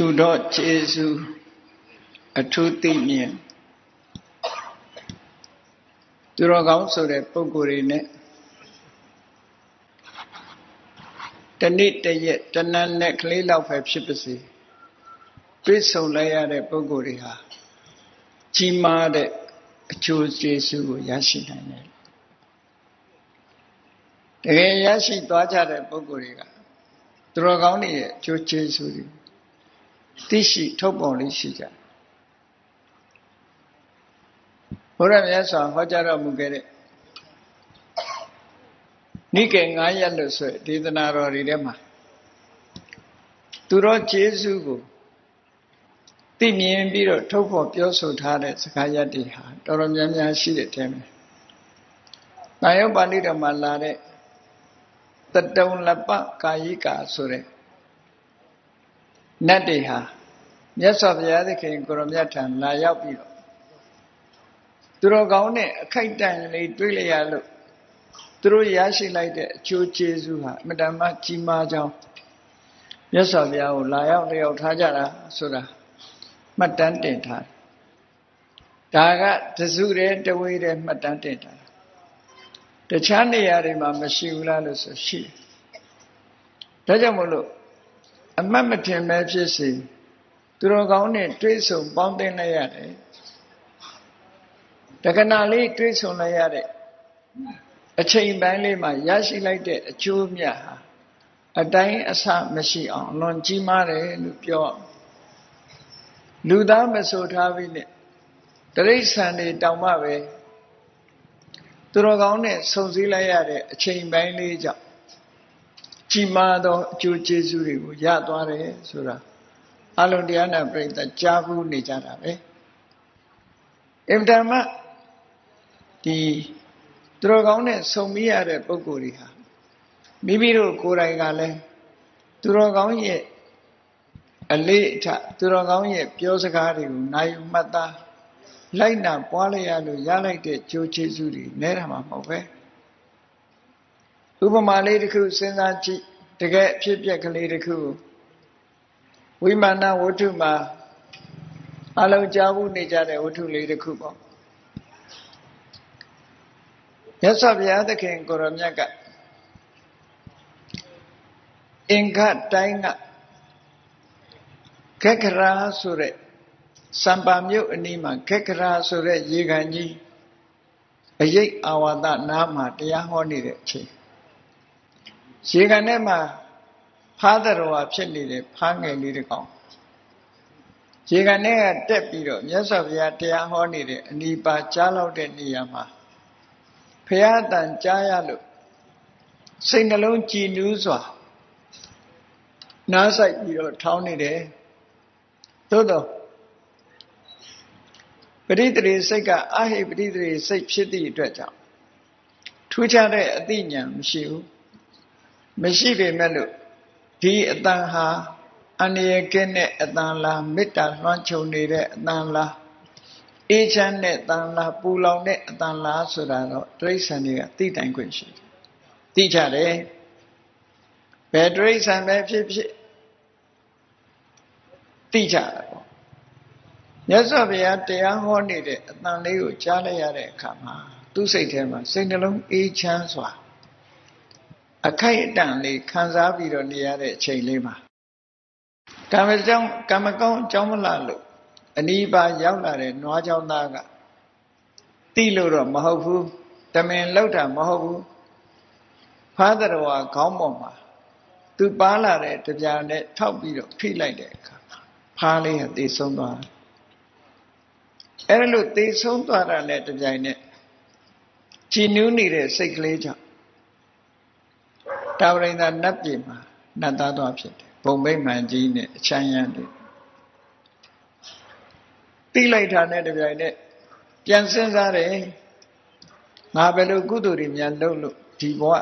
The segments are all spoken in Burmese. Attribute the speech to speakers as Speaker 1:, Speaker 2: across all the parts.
Speaker 1: သူတော်ကျေစုအထူးသိမြင်သူတော်ကောင်းဆိုတဲ့ပုံကိုယ်တွေနဲ့တနေ့တရက်တနန်းနဲ့ကလေးလောက်ပဲဖြစ်ပါစေတွေ့ဆုံလိုက်ရတဲ့ပုံကိုယ်တွေဟာကြီးမားတဲ့အကျိုးကျေးဇူးကိုရရှိနိုင်တယ်တကယ်ရရှိသွားကြတဲ့ပုံကိုယ်တွေကသူတော်ကောင်းတွေရဲ့အကျိုးကျေးဇူးတွေ သိရှိထုတ်ပေါ်လေးရှိကြဘုရားမြတ်စွာဟောကြားတော်မူခဲ့တဲ့နိကေ9ရက်လို့ဆိုဒေသနာတော်တွေထဲမှာသူတော်ကျေးဇူးကိုသိမြင်ပြီးတော့ထုတ်ဖော်ပြောဆိုထားတဲ့စကားရပ်တွေဟာတော်တော်များများရှိတဲ့ထဲမှာ။နာယောပါဠိတော်မှာလာတဲ့တတုံလပကာယိကာဆိုတဲ့ နတ်တွေဟာမြတ်စွာဘုရားသခင်ကိုရမြတ်ထံလာရောက်ပြီးတော့သူတော်ကောင်းနဲ့အခိုက်တန့်လေးတွေးလျက်လို့သူတို့ရရှိလိုက်တဲ့အကျိုးကျေးဇူးဟာအမတန်မှကြီးမားကြောင်းမြတ်စွာဘုရားကိုလာရောက်လျောက်ထားကြတာဆိုတာမှတ်တမ်းတင်ထားတယ်ဒါကတစုတည်းတဝေးတည်းမှတ်တမ်းတင်ထားတခြားနေရာတွေမှာမရှိဘူးလားလို့ဆိုရှိတယ်ဒါကြောင့်မို့လို့ အမှတ်မထင်ပဲဖြစ်စီသူတော်ကောင်းနဲ့တွေးဆုံပေါင်းသင်းလိုက်ရတယ်တက္ကနာလေးတွေးဆုံလိုက်ရတဲ့အချိန်ပိုင်းလေးမှာရရှိလိုက်တဲ့အကျိုးမြတ်ဟာအတိုင်းအဆမရှိအောင်လွန်ကြီးမားတယ်လို့ပြောလူသားမဆိုထားပြီးနဲ့တရိษံတွေတောင်မှပဲသူတော်ကောင်းနဲ့ဆုံစည်းလိုက်ရတဲ့အချိန်ပိုင်းလေးကြောင့် ကြီးမားသောအကျိုးကျေးဇူးတွေကိုရသွားတယ်ဆိုတာအလုံးတရားနာပြိဿကြားဘူးနေကြတာပဲအင်တမဒီသူတော်ကောင်းနဲ့ဆုံမိရတဲ့ပုံကိုယ်တွေဟာမိမိတို့ကိုယ်တိုင်ကလည်းသူတော်ကောင်းရဲ့အလေးအထသူတော်ကောင်းရဲ့ပြောစကားတွေကိုနိုင်မှတ်သားလိုက်နာပွားလိုက်ရလို့ရလိုက်တဲ့ကြိုးချေစုတွေနဲတာမှမဟုတ်ပဲ ဥပမာလေးတစ်ခုစဉ်းစားကြည့်တကယ်အဖြစ်ပြက်ကလေးတစ်ခုဝိမာနဝတ္ထုမှာအလုံးကြားဘူးနေကြတဲ့ဝတ္ထုလေးတစ်ခုပေါ့မြတ်စွာဘုရားသခင်ကိုရမြတ်ကအင်္ဂတိုင်းကခက်ခရာဆိုတဲ့စံပါမြို့အနီးမှာခက်ခရာဆိုတဲ့ရေကန်ကြီးအယိတ်အာဝါဒနားမှာတရားဟောနေတဲ့အချိန် ရေကန်ထဲမှာဖားတော်ဟာဖြစ်နေတဲ့ဖားငယ်လေးတစ်ကောင်ရေကန်ထဲကတက်ပြီးတော့မြတ်စွာဘုရားတရားဟောနေတဲ့အနီးပါကြားလောက်တဲ့နေရာမှာဖရာတန်ကြားရလို့စိတ်နှလုံးကြည်နူးစွာနားဆိုင်ပြီးတော့ထောင်းနေတယ်သို့တော့ပရိသေစိတ်ကအဟိပရိသေစိတ်ဖြစ်သည့်အတွက်ကြောင့်ထူးခြားတဲ့အသိဉာဏ်မရှိဘူး မရှိပေမဲ့လို့ဒီအတန်ဟာအန္တရာယ်ကင်းတဲ့အတန်လားမေတ္တာလွှမ်းခြုံနေတဲ့အတန်လားအေးချမ်းတဲ့အတန်လားပူလောင်တဲ့အတန်လားဆိုတာတော့တိရစ္ဆာန်တွေကသိတိုင်ခွင့်ရှိတယ်သိကြတယ်ဘယ်တိရစ္ဆာန်ပဲဖြစ်ဖြစ်သိကြတာပေါ့မြတ်စွာဘုရားတရားဟောနေတဲ့အတန်လေးကိုကြားလိုက်ရတဲ့အခါမှာသူ့စိတ်ထဲမှာစိတ်နှလုံးအေးချမ်းစွာ အခိုက်အတန့်လေးခံစားပြီးတော့နေရတဲ့အချိန်လေးမှာကံကြောင့်ကံမကောင်းအကြောင်းမလားလို့အနီးပါရောက်လာတဲ့နွားကြောင်းသားကတိလို့တော့မဟုတ်ဘူးတမင်လောက်တာမဟုတ်ဘူးဖားတော်ဝါခေါင်းပေါ်မှာသူပါလာတဲ့ကြပြာနဲ့ထောက်ပြီးတော့ဖိလိုက်တဲ့အခါဖားလေးကတေဆုံးသွားတယ်အဲ့လိုတေဆုံးသွားတာနဲ့တပြိုင်နက်ချီနူးနေတဲ့စိတ်ကလေးကြောင့် တာဝရိန္ဒနတ်ပြည်မှာနတ်သားသွားဖြစ်တယ်ဘုံမိတ်မှန်ကြီးနဲ့အချမ်းရံတွေသိလိုက်တာနဲ့တပြိုင်နက်ပြန်စဉ်းစားတယ်ငါဘယ်လိုကုသိုလ်တွေများလုပ်လို့ဒီဘဝ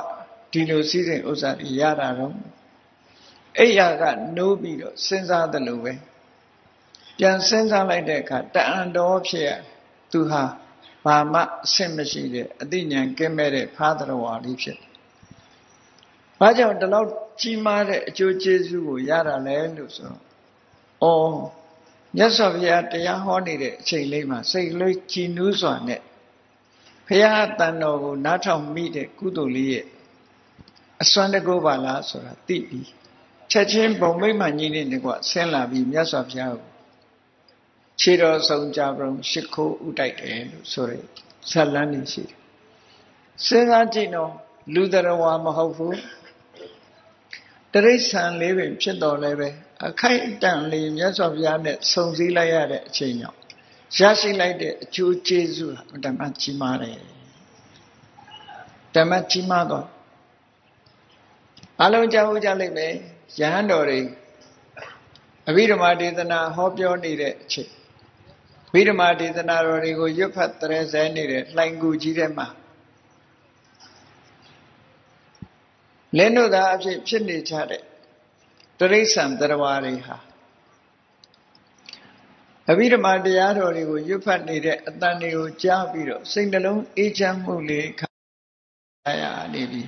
Speaker 1: ဒီလိုစည်းစိမ်ဥစ္စာတွေရတာတော့အဲ့ရကနိုးပြီးတော့စဉ်းစားတယ်လို့ပဲပြန်စဉ်းစားလိုက်တဲ့အခါတအံတော်ဖြစ်ရသူဟာဘာမှအဆင့်မရှိတဲ့အသိဉာဏ်ကင်းမဲ့တဲ့ဖားတော်ဝါလေးဖြစ်တယ်။ ဘာကြောင့်ဒီလောက်ကြီးမားတဲ့အကျိုးကျေးဇူးကိုရတာလဲလို့ဆိုတော့ဩမြတ်စွာဘုရားတရားဟောနေတဲ့အချိန်လေးမှာစိတ်လေးကြည်နူးစွာနဲ့ဘုရားတန်တော်ကိုနားထောင်မိတဲ့ကုသိုလ်လေးရဲ့အစွမ်းတကူပါလားဆိုတာသိပြီးချက်ချင်းဘုံမိတ်မှကြီးနေတကွဆင်းလာပြီးမြတ်စွာဘုရားကိုခြေတော်ဆုံးကြပြုံးရှ िख ိုးဥတိုက်တယ်လို့ဆိုရယ်ဇာလန်းနေရှိတယ်စဉ်းစားကြည့်တော့လူတော်ဝါမဟုတ်ဘူး တရိษံလေးပင်ဖြစ်တော်လဲပဲအခိုက်အတန့်လေးမြတ်စွာဘုရားနဲ့ဆုံစည်းလိုက်ရတဲ့အချိန်ကြောင့်ရရှိလိုက်တဲ့အကျိုးကျေးဇူးဟာဓမ္မကြီးမားတယ်ဓမ္မကြီးမားတော့အလုံးကြောက်ကြလိမ့်မယ်ယဟန်တော်တွေအဘိဓမ္မာဒေသနာဟောပြောနေတဲ့အချိန်ဘိဓမ္မာဒေသနာတော်တွေကိုရွတ်ဖတ်တရေဆဲနေတဲ့လှိုင်ကူကြီးထဲမှာ လင်းတို့သာအဖြစ်ဖြစ်နေကြတဲ့တရိษံတရားဝါတွေဟာအဘိဓမ္မာတရားတော်တွေကိုရွတ်ဖတ်နေတဲ့အတန်တွေကိုကြားပြီးတော့စိတ်နှလုံးအေးချမ်းမှုလေးခံရနေပြီ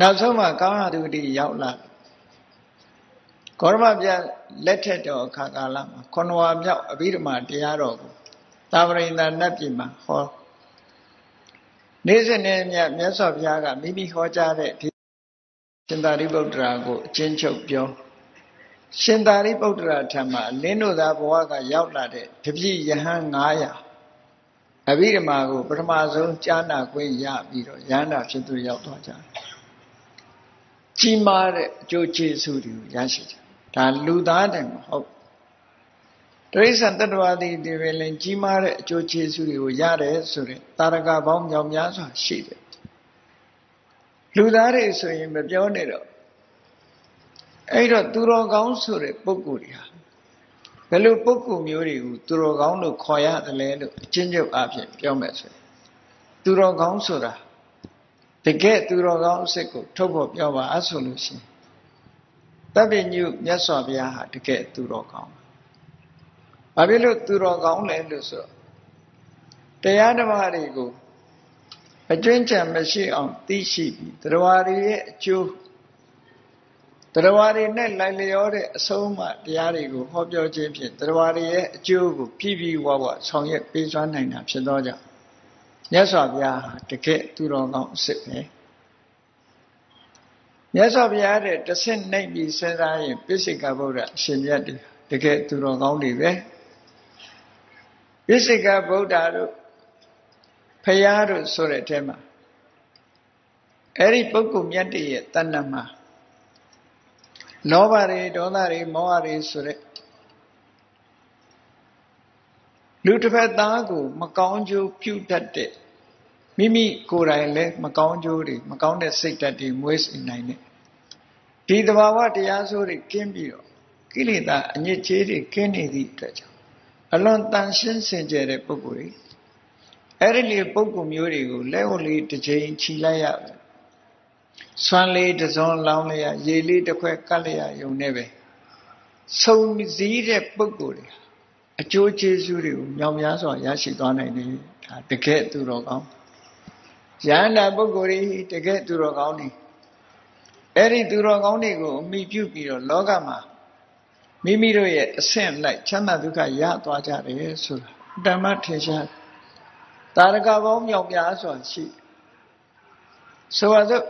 Speaker 1: နောက်ဆုံးမှာကောင်းရာသူတိရောက်လာကောရမပြလက်ထက်တော်အခါကာလမှာခொနဝါမြောက်အဘိဓမ္မာတရားတော်ကိုသာဝရိန္ဒနတ်ပြည်မှာဟော နေ့စဉ်နဲ့မြတ်မြတ်စွာဘုရားကမိမိဟောကြားတဲ့ဒီရှင်သာရိပုတ္တရာကိုအချင်းချုပ်ပြောရှင်သာရိပုတ္တရာထံမှာလင်းတို့သာဘဝကရောက်လာတဲ့တပည့်ယဟန်900အဘိဓမ္မာကိုပထမဆုံးကြားနာခွင့်ရပြီးတော့ယန္တာဖြစ်သူရောက်သွားကြတယ်ကြီးမားတဲ့အကျိုးကျေးဇူးတွေကိုရရှိတယ်ဒါလူသားတယ်မဟုတ် တရိစ္ဆာန်တ attva တွေဒီပဲလင်ကြီးမားတဲ့အကျိုးကျေးဇူးတွေကိုရတယ်ဆိုတဲ့တာရကပေါင်းမြောက်များစွာရှိတယ်လူသားတွေဆိုရင်မပြောနဲ့တော့အဲ့တော့သူတော်ကောင်းဆိုတဲ့ပုဂ္ဂိုလ်တွေဟာဘယ်လိုပုဂ္ဂိုလ်မျိုးတွေကိုသူတော်ကောင်းလို့ခေါ်ရတယ်လဲလို့အချင်းချုပ်အဖြစ်ပြောမယ်ဆိုရင်သူတော်ကောင်းဆိုတာတကယ်သူတော်ကောင်းအစ်စ်ကိုထုတ်ဖို့ပြောပါအဆိုလို့ရှိရင်တပ်ပညုမြတ်စွာဘုရားဟာတကယ်သူတော်ကောင်း ဘာဖြစ်လို့သူတော်ကောင်းလဲလို့ဆိုတော့တရားဓမ္မတွေကိုအကျွင်းချံမရှိအောင်သိရှိပြီးတရားတွေရဲ့အကျိုးတရားတွေနဲ့လိုက်လျောတဲ့အဆုံးအမတရားတွေကိုဟောပြောခြင်းဖြင့်တရားတွေရဲ့အကျိုးကိုပြည့်ပြည့်ဝဝဆောင်ရွက်ပေးစွမ်းနိုင်တာဖြစ်သောကြောင့်မြတ်စွာဘုရားဟာတကယ်သူတော်ကောင်းအစ်စ်ပဲမြတ်စွာဘုရားတဲ့တဆင့်နှိပ်ပြီးစဉ်းစားရင်ပိစိကဗုဒ္ဓအရှင်မြတ်တွေတကယ်သူတော်ကောင်းတွေပဲ ပိစိကဗုဒ္ဓတို့ဖရာတို့ဆိုတဲ့အထဲမှာအဲ့ဒီပုဂ္ဂိုလ်မြတ်တွေရဲ့တဏ္ဍမှာလောဘတွေဒေါသတွေမောဟတွေဆိုတဲ့လူတစ်ဖက်သားကို မကောင်းကျိုးပြုတတ်တဲ့မိမိကိုယ်တိုင်လည်းမကောင်းကျိုးတွေမကောင်းတဲ့စိတ်ဓာတ်တွေမွေးစေနိုင်တဲ့ဒီတဘာဝတရားဆိုတွေကင်းပြီးတော့ကိလေသာအညစ်အကြေးတွေကင်းနေသည့်အတွက်ကြောင့် အလွန်တန်ရှင်းစင်ကြယ်တဲ့ပုဂ္ဂိုလ်တွေအဲ့ဒီလေပုဂ္ဂိုလ်မျိုးတွေကိုလက်ဝလေးတစ်ချိန်ခြိလိုက်ရတယ်ဆွမ်းလေးတစ်စုံလောင်းလိုက်ရရေလေးတစ်ခွက်ကတ်လိုက်ရယုံနေပဲဆုံစည်းတဲ့ပုဂ္ဂိုလ်တွေအကျိုးကျေးဇူးတွေကိုမြောင်များစွာရရှိသွားနိုင်တယ်ဒါတကယ်သူတော်ကောင်းယန္တာပုဂ္ဂိုလ်တွေတကယ်သူတော်ကောင်းတွေအဲ့ဒီသူတော်ကောင်းတွေကိုအမိပြုပြီးတော့လောကမှာ မိမိတို့ရဲ့အဆင့်လိုက်ချမ်းသာဒုက္ခရသွားကြတယ်ဆိုတာဓမ္မထင်ရှားတာရကပေါင်းမြောက်ပြားစွာရှိဆိုပါစို့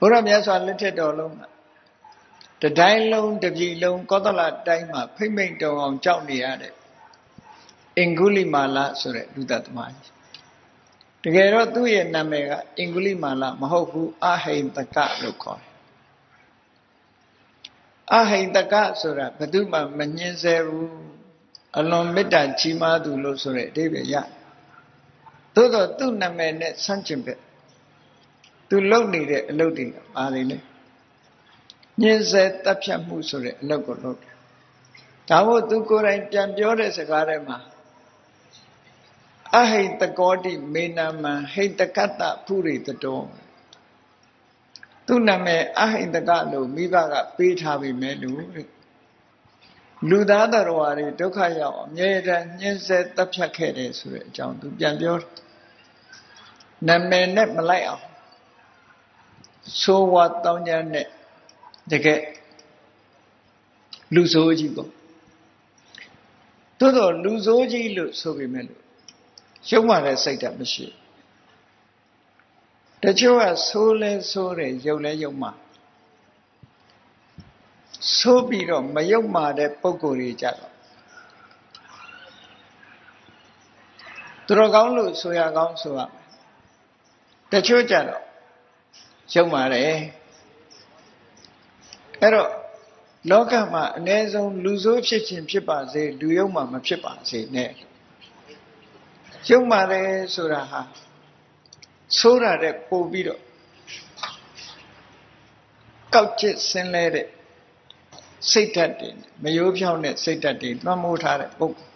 Speaker 1: ဘုရားမြတ်စွာလက်ထက်တော်လုံးမှာတတိုင်းလုံးတပြည်လုံးကောသလတိုင်းမှာဖိမ့်မိန်တုံအောင်ကြောက်နေရတဲ့အင်္ဂုလိမာလဆိုတဲ့လူသက်သမားကြီးတကယ်တော့သူ့ရဲ့နာမည်ကအင်္ဂုလိမာလမဟုတ်ဘူးအဟိန်တကလို့ခေါ်တယ် အဟိန်တကဆိုတာဘယ်သူမှမညှင်းဆဲဘူးအလွန်မေတ္တာကြီးမားသူလို့ဆိုတဲ့အဓိပ္ပာယ်ရသို့တော့သူ့နာမည်နဲ့ဆန့်ကျင်ဘက်သူလုပ်နေတဲ့အလုပ်တွေကပါလေလေညှင်းဆဲတပ်ဖြတ်မှုဆိုတဲ့အလုပ်ကိုလုပ်တယ်ဒါမို့သူကိုယ်တိုင်ပြန်ပြောတဲ့စကားထဲမှာအဟိတကောတိမေနမံဟိတကတ္တဖုရိတတော သူ့နာမည်အဟိတကလို့မိဘကပေးထားပြီမဲ့လို့လူသားတော်ဝါတွေဒုက္ခရောက်အမြဲတမ်းညှင်းဆဲတပ်ဖြတ်ခဲ့တယ်ဆိုတဲ့အကြောင်းသူပြန်ပြောတယ်နာမည်နဲ့မလိုက်အောင်ဆိုဝါတောင်းကြတဲ့တကယ်လူဆိုးကြီးပေါ့သို့တော့လူဆိုးကြီးလို့ဆိုပေမဲ့လို့ရုပ်မှတဲ့စိတ်ဓာတ်မရှိ တချို့ကဆိုးလဲဆိုးတယ်ရုပ်လဲရုပ်မှဆိုးပြီးတော့မရုပ်မှတဲ့ပုံကိုယ်တွေကြတော့သူတော်ကောင်းလို့ဆိုရကောင်းဆိုရမယ်တချို့ကြတော့ရုပ်မှတယ်အဲ့တော့လောကမှာအ ਨੇ ဆုံးလူဆိုးဖြစ်ခြင်းဖြစ်ပါစေလူယုံမှမဖြစ်ပါစေနဲ့ရုပ်မှတယ်ဆိုတာဟာ ဆိုးရတဲ့ပို့ပြီးတော့ကောက်ကျစ်ဆင်းလဲတဲ့စိတ်ဓာတ်တွေမရိုးဖြောင်းတဲ့စိတ်ဓာတ်တွေလွှမ်းမိုးထားတဲ့ပုဂ္ဂိုလ်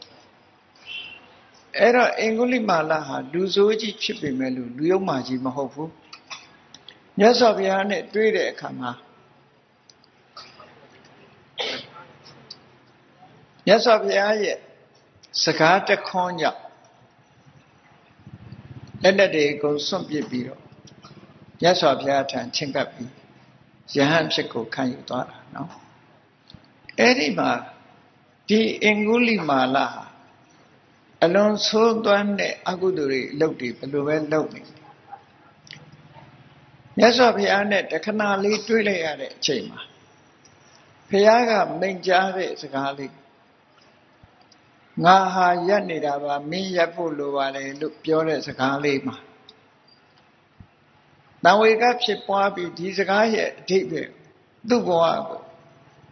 Speaker 1: အဲ့တော့အင်္ဂုလိမာလဟာလူဆိုးကြီးဖြစ်ပေမဲ့လူလူယုံမှကြီးမဟုတ်ဘူးမြတ်စွာဘုရားနဲ့တွေ့တဲ့အခါမှာမြတ်စွာဘုရားရဲ့စကားတခွန်းကြောင့် လက်လက်တွေအကုန်စွန့်ပစ်ပြီးတော့မြတ်စွာဘုရားထံချင်းကပ်ပြီးယဟန်ဖြစ်ကိုခံယူသွားတာနော်အဲ့ဒီမှာဒီအင်္ဂုလိမာလဟာအလွန်ဆိုးသွမ်းတဲ့အကုသိုလ်တွေအလုပ်တွေဘယ်လိုပဲလုပ်နေမြတ်စွာဘုရားနဲ့တခဏလေးတွေ့လိုက်ရတဲ့အချိန်မှာဘုရားကမိန့်ကြားတဲ့စကားလေး ငါဟာရက်နေတာပါမင်းရက်ဖို့လိုပါတယ်လို့ပြောတဲ့စကားလေးမှာတံဝေကဖြစ်ပွားပြီးဒီစကားရဲ့အဓိပ္ပာယ်သူ့ဘဝကို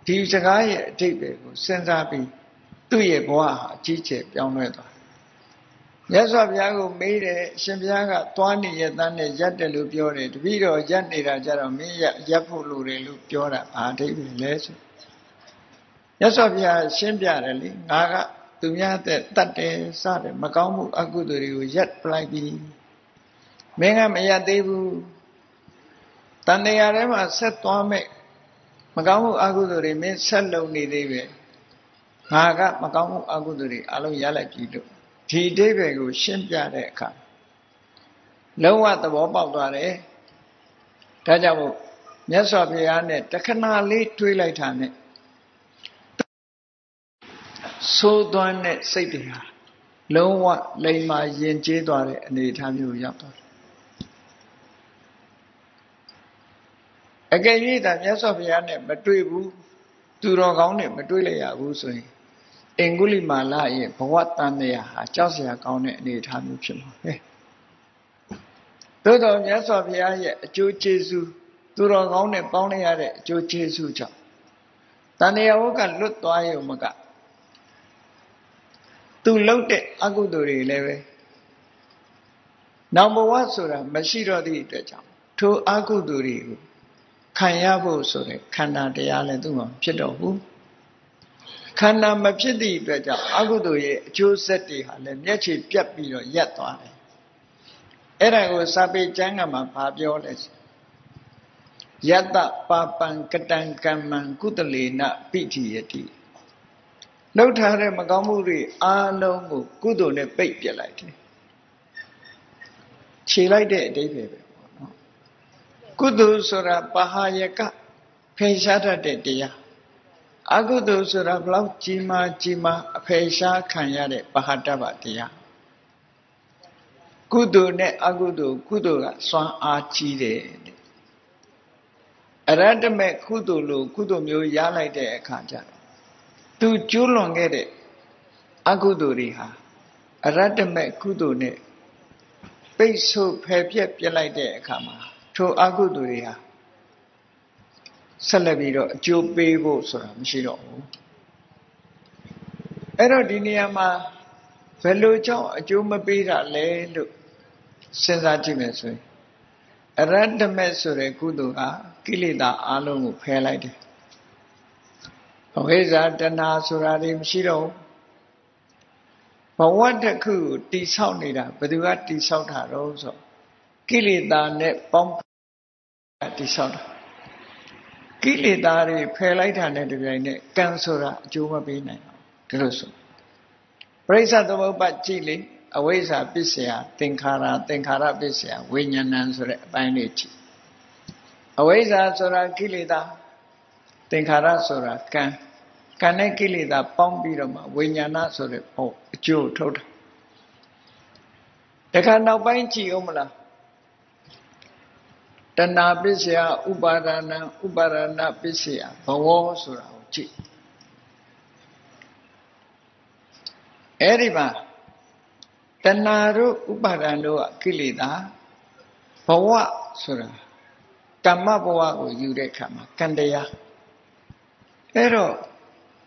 Speaker 1: ဒီစကားရဲ့အဓိပ္ပာယ်ကိုစဉ်းစားပြီးသူ့ရဲ့ဘဝဟာအကြီးကျယ်ပြောင်းလဲသွားမြတ်စွာဘုရားကိုမေးတယ်ရှင်ဘုရားကသွားနေရတဲ့နဲ့ရက်တယ်လို့ပြောတယ်တပည့်တော်ရက်နေတာကြတော့မင်းရက်ရက်ဖို့လိုတယ်လို့ပြောတာဘာအဓိပ္ပာယ်လဲဆိုမြတ်စွာဘုရားရှင်းပြတယ်လေငါက သူများတဲ့တတ်တယ်စတယ်မကောင်းမှုအကုသိုလ်တွေကိုရက်ပလိုက်ပြီမင်းကမရက်သေးဘူးတန်တရားထဲမှာဆက်သွားမဲ့မကောင်းမှုအကုသိုလ်တွေမင်းဆက်လုံနေသေးပဲငါကမကောင်းမှုအကုသိုလ်တွေအလုံးရလိုက်ပြီလို့ဒီအဓိပ္ပာယ်ကို ရှင်းပြတဲ့အခါလုံးဝသဘောပေါက်သွားတယ်ဒါကြောင့်မို့မြတ်စွာဘုရားနဲ့တခဏလေးတွေးလိုက်တာနဲ့ ဆိုးသွမ်းတဲ့စိတ်တွေဟာလုံးဝလိမ္မာယဉ်ကျေးသွားတဲ့အနေအထားမျိုးရောက်သွားတယ်အကယ်၍သာမြတ်စွာဘုရားနဲ့မတွေ့ဘူးသူတော်ကောင်းနဲ့မတွေ့လိုက်ရဘူးဆိုရင်အင်္ဂုလိမာလရဲ့ဘဝတန်တရားဟာကြောက်စရာကောင်းတဲ့အနေအထားမျိုးဖြစ်မှာပဲသို့တော်မြတ်စွာဘုရားရဲ့အကျိုးကျေးဇူးသူတော်ကောင်းနဲ့ပေါင်းလိုက်ရတဲ့အကျိုးကျေးဇူးကြောင့်တန်တရားဝကလွတ်သွားရုံမက သူလှုပ်တဲ့အကုသိုလ်တွေလည်းပဲနောင်ဘဝဆိုတာမရှိတော့သည့်အတွက်ကြောင့်ထိုအကုသိုလ်တွေကိုခံရဖို့ဆိုတဲ့ခန္ဓာတရားလည်းသူ့မှာဖြစ်တော့ဘူးခန္ဓာမဖြစ်သည့်အတွက်ကြောင့်အကုသိုလ်ရဲ့အကျိုးဆက်တွေဟာလည်းမျက်ခြေပြတ်ပြီးတော့ရက်သွားတယ်အဲ့ဒါကိုစာပေကျမ်းကမှာဗာပြောလဲယတပါပံကတံကမ္မံကုတလေနပိဋိယတိ လှုပ်ထားတဲ့မကောင်းမှုတွေအားလုံးကိုကုသိုလ်နဲ့ပိတ်ပြလိုက်တယ်ခြေလိုက်တဲ့အတိတ်ပဲပေါ့နော်ကုသိုလ်ဆိုတာပဟာယကဖယ်ရှားတတ်တဲ့တရားအကုသိုလ်ဆိုတာဘလောက်ကြီးမားကြီးမားအဖယ်ရှားခံရတဲ့ပဟာတ္တဗတရားကုသိုလ်နဲ့အကုသိုလ်ကုသိုလ်ကစွမ်းအားကြီးတယ်အရတ္တမဲ့ကုသိုလ်လို့ကုသိုလ်မျိုးရလိုက်တဲ့အခါကျတော့ သူကျူးလွန်ခဲ့တဲ့အကုသိုလ်တွေဟာအရတ္တမဲ့ကုသိုလ်နဲ့ပိတ်ဆို့ဖယ်ပြက်ပြလိုက်တဲ့အခါမှာထိုအကုသိုလ်တွေဟာဆက်လက်ပြီးတော့အကျိုးပေးဖို့ဆိုတာမရှိတော့ဘူးအဲ့တော့ဒီနေရာမှာဘယ်လိုကြောင့်အကျိုးမပေးတာလဲလို့စဉ်းစားကြည့်မယ်ဆိုရင်အရတ္တမဲ့ဆိုတဲ့ကုသိုလ်ကကိလေသာအလုံးကိုဖယ်လိုက်တယ် အဝိဇ္ဇာတဏှာဆိုတာတွေမရှိတော့ဘဝတစ်ခုကိုတိဆောက်နေတာဘယ်သူကတိဆောက်တာတော့ဆိုကိလေသာနဲ့ပေါင်းတိဆောက်တာကိလေသာတွေဖယ်လိုက်တာနဲ့တပြိုင်နက်ကံဆိုတာအကျိုးမပေးနိုင်ဘူးဒါလို့ဆိုပရိစ္ဆသမုပ္ပါကြည့်လေအဝိဇ္ဇာပစ္စယသင်္ခါရသင်္ခါရပစ္စယဝိညာဏံဆိုတဲ့အပိုင်းလေးကြည့်အဝိဇ္ဇာဆိုတာကိလေသာ သင်္ခါရဆိုတာကံကံနဲ့ကိလေသာပေါင်းပြီးတော့မှဝိညာဏဆိုတဲ့ဟောအကျိုးထုတ်တာတခါနောက်ပိုင်းကြည့်အောင်မလားတဏှာပစ္စယဥပါဒနာဥပါဒနာပစ္စယဘဝဆိုတာကိုကြည့်အဲ့ဒီမှာတဏှာတို့ဥပါဒံတို့ကကိလေသာဘဝဆိုတာကမ္မဘဝကိုယူတဲ့အခါမှာကံတရား အဲ့တော့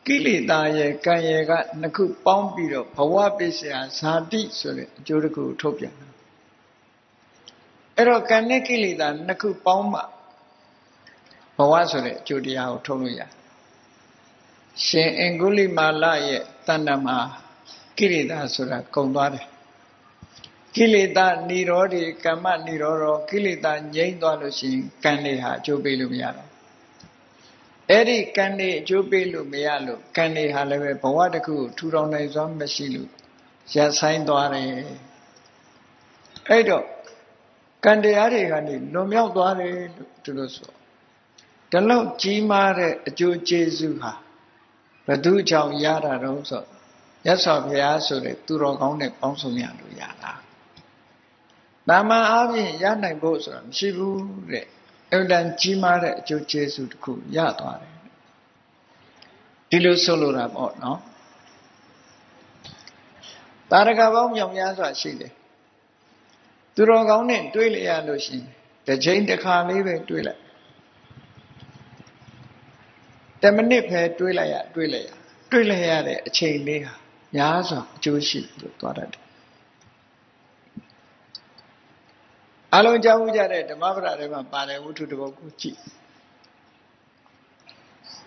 Speaker 1: ကိလေသာရဲ့ကံရဲ့ကနှစ်ခုပေါင်းပြီးတော့ဘဝပစ္စယဇာတိဆိုတဲ့အကျိုးတစ်ခုထုတ်ပြန်တာအဲ့တော့ကံနဲ့ကိလေသာနှစ်ခုပေါင်းမှဘဝဆိုတဲ့အကျိုးတရားကိုထုတ်လို့ရရှင်အင်္ဂုလိမာလရဲ့တဏ္ဍမှာကိလေသာဆိုတာကုန်သွားတယ်ကိလေသာនិရောဓေကမ္မនិရောဓကိလေသာငြိမ့်သွားလို့ရှိရင်ကံတွေဟာအကျိုးပေးလို့မရတော့ အဲ့ဒီကံတွေအကျိုးပေးလို့မရလို့ကံတွေဟာလည်းပဲဘဝတစ်ခုထူထောင်နိုင်စွမ်းမရှိလို့ရပ်ဆိုင်သွားတယ်အဲ့တော့ကံတရားတွေကနေလွန်မြောက်သွားတယ်လို့သူတို့ဆိုဒီလောက်ကြီးမားတဲ့အကျိုးကျေးဇူးဟာဘသူကြောင့်ရတာတော့ဆိုရသော်ဘုရားဆိုတဲ့သူတော်ကောင်းနဲ့ပေါင်းစုံရလို့ရတာတာမန်အားဖြင့်ရနိုင်ဖို့ဆိုတာမရှိဘူးတဲ့ အင်တန်ကြီးမားတဲ့အကျိုးကျေးဇူးတစ်ခုရသွားတယ်ဒီလိုဆိုလိုတာပေါ့နော်တာရကပေါင်းမြောင်များစွာရှိတယ်သူတော်ကောင်းနဲ့တွေ့လျရလို့ရှိရင်တစ်ချိန်တစ်ခါလေးပဲတွေ့လိုက်တမိနစ်ပဲတွေ့လိုက်ရတွေ့လိုက်ရတွေ့လိုက်ရတဲ့အချိန်လေးဟာများစွာအကျိုးရှိလို့သွားတတ်တယ် အလုံးကြောင်းကြတဲ့ဓမ္မပဒထဲမှာပါတယ်ဝတ္ထုတစ်ပုဒ်ကိုကြည့်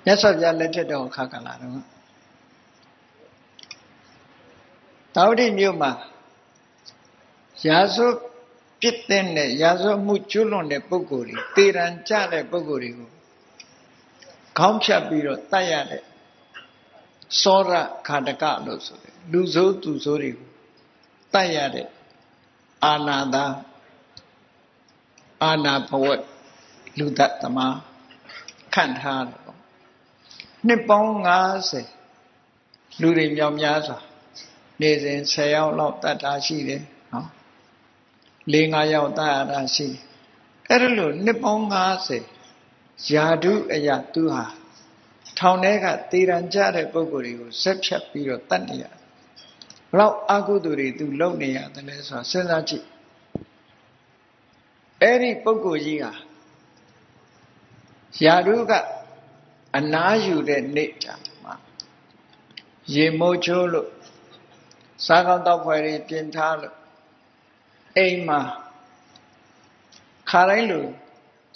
Speaker 1: မြတ်စွာဘုရားလက်ထက်တော်ခါကလာတော့တာဝတိမြို့မှာရာဇဝပြစ်တဲ့နဲ့ရာဇဝမှုကျွလွန်တဲ့ပုဂ္ဂိုလ်တွေတေရန်ကြတဲ့ပုဂ္ဂိုလ်တွေကိုခေါင်းဖြတ်ပြီးတော့တတ်ရတဲ့စောရခါတကလို့ဆိုတယ်လူဆိုးသူဆိုးတွေကိုတတ်ရတဲ့အာနာသာ အာနာဘဝလူသက်သမားခန့်ထားတယ်ပေါ့နှစ်ပေါင်း90လူတွေမြောက်များစွာနေစဉ်10ယောက်လောက်တတ်တာရှိတယ်နော်၄၅ယောက်တတ်ရတာရှိတယ်အဲ့ဒါလို့နှစ်ပေါင်း90ယာဓုအရာသူဟာထောင်ထဲကတေရန်ကြတဲ့ပုံကိုယ်တွေကိုဆက်ဖြတ်ပြီးတော့တတ်နေရတယ်ဘလောက်အကုသိုလ်တွေသူလုပ်နေရတယ်လဲဆိုတာစဉ်းစားကြည့် အဲ့ဒီပုဂ္ဂိုလ်ကြီးဟာယာရုကအနားယူတဲ့နေ့ကြမှာရေမိုးချိုးလို့စားကောင်းတောက်ဖွယ်တွေပြင်ထားလို့အိမ်မှာခါတိုင်းလို့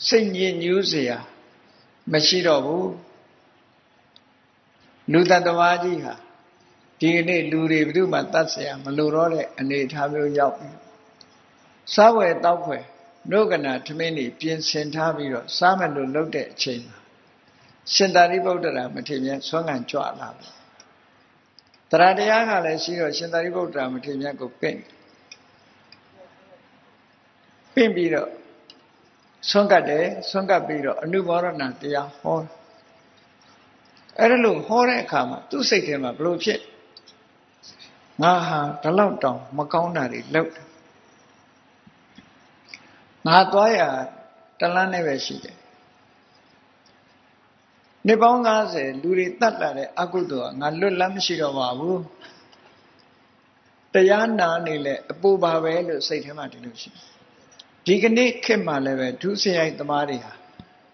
Speaker 1: စိတ်ညစ်ညူးเสียမရှိတော့ဘူးလူတ attva ကြီးဟာဒီကနေ့လူတွေဘယ်သူမှတတ်เสียမလိုတော့တဲ့အနေအထားမျိုးရောက်ပြီစားဝယ်တောက်ဖွယ် နှုတ်ကနာထမင်းတွေပြင်ဆင်ထားပြီးတော့စားမယ်လို့လုပ်တဲ့အချိန်မှာရှင်သာရိပုတ္တရာမထေရမြတ်ဆွမ်းခံကြွလာပြီတရားတရားကလည်းရှိတော့ရှင်သာရိပုတ္တရာမထေရမြတ်ကိုပင့်ပင့်ပြီးတော့ဆွမ်းကတ်တယ်ဆွမ်းကတ်ပြီးတော့အနုဘောရဏတရားဟောအဲ့ဒါလို့ဟောတဲ့အခါမှာသူ့စိတ်ထဲမှာဘလို့ဖြစ်ငါဟာဒီလောက်တောင်မကောင်းတာတွေလုပ်တယ် ငါသွားရတလန်းနဲ့ပဲရှိတယ်နှစ်ပေါင်း90လူတွေတတ်လာတဲ့အကုသိုလ်ကငါလွတ်လပ်မရှိတော့ပါဘူးတရားနာနေလဲအပူပါပဲလို့စိတ်ထဲမှာဒီလိုရှိဒီကနေ့ခေတ်မှာလည်းပဲဒုစရိုက်သမားတွေဟာ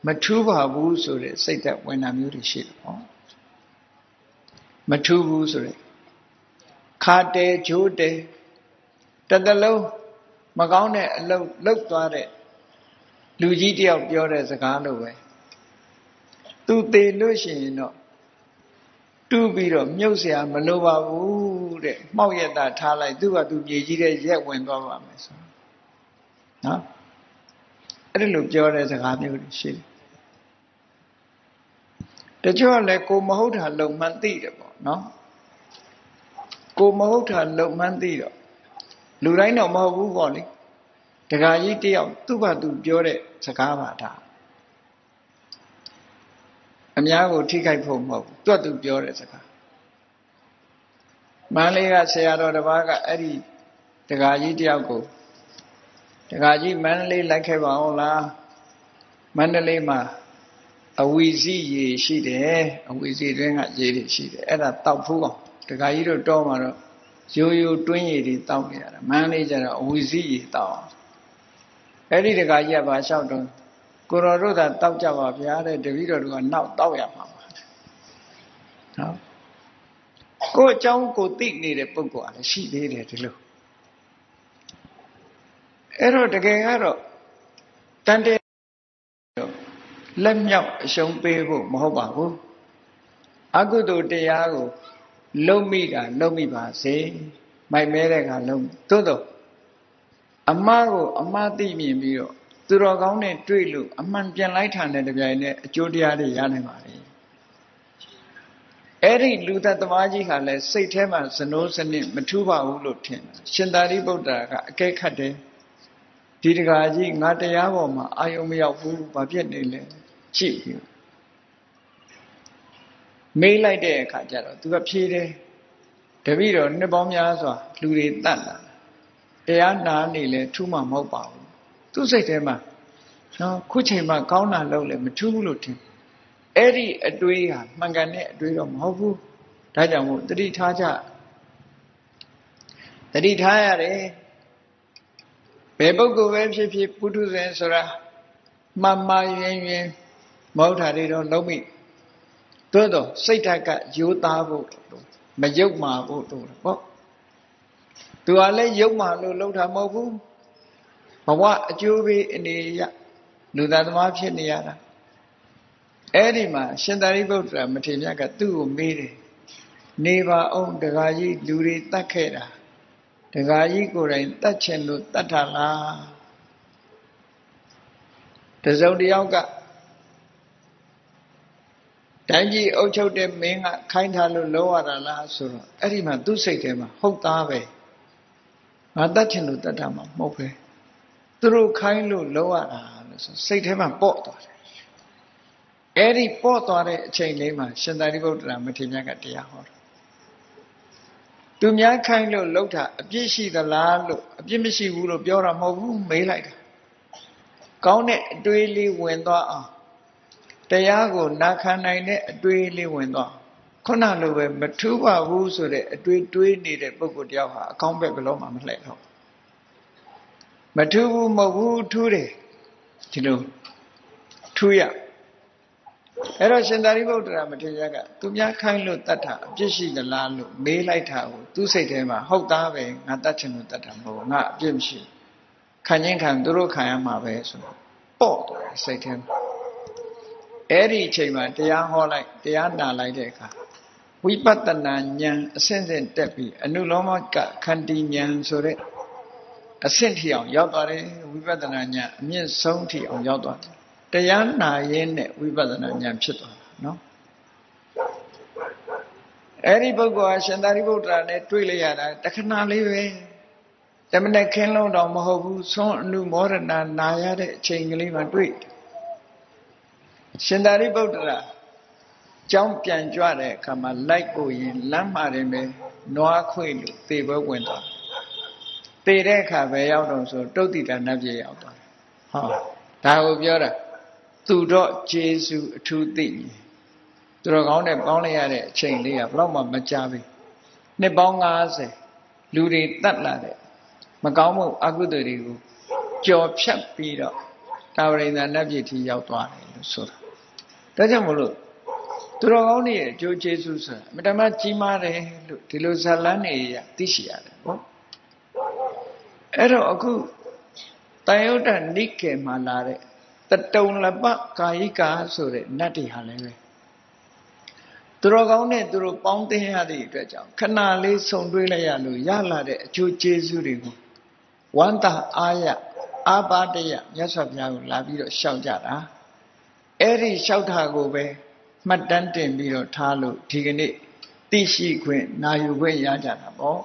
Speaker 1: မထူးပါဘူးဆိုတဲ့စိတ်သက်ဝင်တာမျိုးတွေရှိတယ်ပေါ့မထူးဘူးဆိုတဲ့ခါတဲဂျိုးတဲတတလုံး မကောင်းတဲ့အလုပ်လုပ်သွားတဲ့လူကြီးတယောက်ပြောတဲ့စကားလိုပဲသူသေးလို့ရှိရင်တော့တူးပြီးတော့မြုပ်เสียမလိုပါဘူးတဲ့မှောက်ရတာထားလိုက်သူကသူမြေကြီးတဲ့ရက်ဝင်သွားပါမယ်ဆိုနော်အဲ့ဒီလိုပြောတဲ့စကားမျိုးရှိတယ်တချို့ကလည်းကိုမဟုတ်တာလုံမှန်သိတယ်ပေါ့နော်ကိုမဟုတ်တာလုံမှန်သိတော့ လူတိုင်းတော့မဟုတ်ဘူးပေါ့လေဒကာကြီးတယောက်သူ့ဘာသူပြောတဲ့စကားပါဒါအများကိုထိခိုက်ဖို့မဟုတ်ဘူးတွတ်သူပြောတဲ့စကားမန္လေးကဆရာတော်တစ်ပါးကအဲ့ဒီတက္ကကြီးတယောက်ကိုတက္ကကြီးမန္တလေးလိုက်ခဲ့ပါအောင်လားမန္တလေးမှာအဝီစီရေရှိတယ်အဝီစီတွင်းကရေတွေရှိတယ်အဲ့ဒါတောက်ဖူးအောင်တက္ကကြီးတို့တောမှာတော့ ရိုးရိုးတွင်းရည်တွေတောက်နေရတာမန္တလေးကျတော့အဝီစီရည်တောက်အောင်အဲ့ဒီတက္ကကြီးကဘာလျှောက်တော့ကိုရောတို့သာတောက်ကြပါဗျာတဲ့တပည့်တော်တို့ကနောက်တောက်ရမှာပါနော်ကိုအကြောင်းကိုသိနေတဲ့ပုဂ္ဂိုလ်အားလည်းရှိသေးတယ်ဒီလိုအဲ့တော့တကယ်ကတော့တန်တဲ့လက်မြောက်အရှုံးပေးဖို့မဟုတ်ပါဘူးအကုသိုလ်တရားကို လုံမိတာလုံမိပါစေမိုက်မဲတဲ့ကလုံသို့တော့အမှားကိုအမှားသိမြင်ပြီးတော့သူတော်ကောင်းနဲ့တွေ့လို့အမှန်ပြန်လိုက်ထာတဲ့တပြိုင်နက်အကျိုးတရားတွေရနိုင်ပါလေအဲ့ဒီလူသက်သမားကြီးဟာလည်းစိတ်ထဲမှာဇနိုးစနစ်မထူးပါဘူးလို့ထင်တယ်ရှင်သာရိပုတ္တရာကအကဲခတ်တယ်ဒီတကာကြီးငါတရားပေါ်မှာအာယုံမရောက်ဘူးဘာဖြစ်နေလဲကြည့်ပြီး မေးလိုက်တဲ့အခါကျတော့သူကဖြေတယ်တပည့်တော်နှစ်ပေါင်းများစွာလူတွေတတ်လာတရားနာနေလဲထူးမှမဟုတ်ပါဘူးသူ့စိတ်ထဲမှာနော်ခုချိန်မှကောင်းတာလုပ်လဲမထူးဘူးလို့ထင်အဲ့ဒီအတွေးဟာမှန်ကန်တဲ့အတွေးတော့မဟုတ်ဘူးဒါကြောင့်မို့တတိထားကြတတိထားရတယ်ဘယ်ပုဂ္ဂိုလ်ပဲဖြစ်ဖြစ်ပုထုဇဉ်ဆိုတာမမရင်ရင်မဟုတ်တာတွေတော့လုံးမိ သို့တော့စိတ်ဓာတ်ကရိုးသားဖို့မယုတ်မာဖို့တို့ပေါ့သူကလည်းယုတ်မာလို့လှုပ်တာမဟုတ်ဘူးဘဝအကျိုးပေးအနေရလူသားသမားဖြစ်နေရတာအဲ့ဒီမှာရှင်သာရိပုတ္တရာမထေရမြတ်ကသူ့ကိုမေးတယ်နေပါအောင်တခါကြီးလူတွေတတ်ခဲ့တာတခါကြီးကိုယ်တိုင်တတ်ချင်လို့တတ်တာလားတစုံတယောက်က တိုင်းပြည်အုပ်ချုပ်တဲ့မင်းကခိုင်းထားလို့လောရတာလားဆိုတော့အဲ့ဒီမှာသူ့စိတ်ထဲမှာဟုတ်သားပဲငါတတ်ချင်လို့တတ်တာမှမဟုတ်ပဲသူတို့ခိုင်းလို့လောရတာလို့ဆိုစိတ်ထဲမှာပေါ့သွားတယ်အဲ့ဒီပေါ့သွားတဲ့အချိန်လေးမှာရှင်သာရိပုတ္တရာမထေရမြတ်ကတရားဟောတယ်သူများခိုင်းလို့လှုပ်တာအပြစ်ရှိသလားလို့အပြစ်မရှိဘူးလို့ပြောတာမဟုတ်ဘူးမေးလိုက်တာကောင်းတဲ့အတွေးလေးဝင်သွားအောင် တရားကိုနာခံနိုင်တဲ့အတွေးလေးဝင်သွားခုနလိုပဲမထူးပါဘူးဆိုတဲ့အတွေးတွေးနေတဲ့ပုဂ္ဂိုလ်တယောက်ဟာအကောင်းဘက်ဘလို့မှမလှည့်တော့မထူးဘူးမဟုတ်ဘူးထူးတယ်ဒီလိုထူးရအဲ့တော့ရှင်သာရိပုတ္တရာမထေရကသူများခိုင်းလို့တတ်တာအပြစ်ရှိသလားလို့မေးလိုက်တာကိုသူ့စိတ်ထဲမှာဟုတ်သားပဲငါတတ်ချင်လို့တတ်တာမဟုတ်ငါအပြစ်မရှိခံချင်းခံသူတို့ခံရမှာပဲဆိုပေါ့တယ်စိတ်ထဲမှာ အဲ့ဒီအချိန်မှာတရားဟောလိုက်တရားနာလိုက်တဲ့အခါဝိပဿနာဉာဏ်အဆင့်ဆင့်တက်ပြီးအနုလောမကခန္တီဉာဏ်ဆိုတဲ့အဆင့်ထိအောင်ရောက်သွားတယ်ဝိပဿနာဉာဏ်အမြင့်ဆုံးထိအောင်ရောက်သွားတယ်တရားနာရင်းနဲ့ဝိပဿနာဉာဏ်ဖြစ်သွားတာနော်အဲ့ဒီပုဂ္ဂိုလ်ဟာရှင်သာရိပုတ္တရာနဲ့တွေ့လိုက်ရတာတခဏလေးပဲတမနဲ့ခင်းလုံးတော့မဟုတ်ဘူးသွန်အနုမောဒနာနာရတဲ့အချိန်ကလေးမှတွေ့ ရှင်သာရိပုတ္တရာကျောင်းပြန်ကြွတဲ့အခါမှာလိုက်ကိုရင်လမ်းမှာတင်ပဲနွားခွေလို့သေပွဲဝင်သွားသေတဲ့အခါပဲရောက်တော့ဆိုတုတ်တိတာနတ်ပြည်ရောက်သွားဟောဒါကိုပြောတာသူတော့ဂျေစုအထူးသိသူတော်ကောင်းနဲ့ပေါင်းလိုက်ရတဲ့အချိန်လေးကဘလောက်မှမကြဘူးနှစ်ပေါင်း90လူတွေတတ်လာတဲ့မကောင်းမှုအကုသိုလ်တွေကိုကြော်ဖြတ်ပြီးတော့တာဝရိန္ဒနတ်ပြည်ထိရောက်သွားတယ်လို့ဆိုတာ ဒါကြောင့်မလို့သူတော်ကောင်းတွေရဲ့အကျိုးကျေးဇူးဆိုတာအမတမကြီးမားတယ်လို့ဒီလိုဇာလန်းနေရသိရှိရတယ်ပေါ့အဲ့တော့အခုတန်ယုတ်တနိကေမှာလာတဲ့တတုံလပကာယိကာဆိုတဲ့နတ်တွေဟာလည်းပဲသူတော်ကောင်းနဲ့သူတို့ပေါင်းသင်းရတဲ့အတွက်ကြောင့်ခဏလေးဆုံတွေ့လိုက်ရလို့ရလာတဲ့အကျိုးကျေးဇူးတွေကိုဝန္တာအာရအာပါတယမြတ်စွာဘုရားကိုလာပြီးတော့ရှောက်ကြတာ အဲ့ဒီလျှောက်တာကိုပဲမှတ်တမ်းတင်ပြီးတော့ထားလို့ဒီကနေ့သိရှိခွင့်နာယူခွင့်ရကြတာပေါ့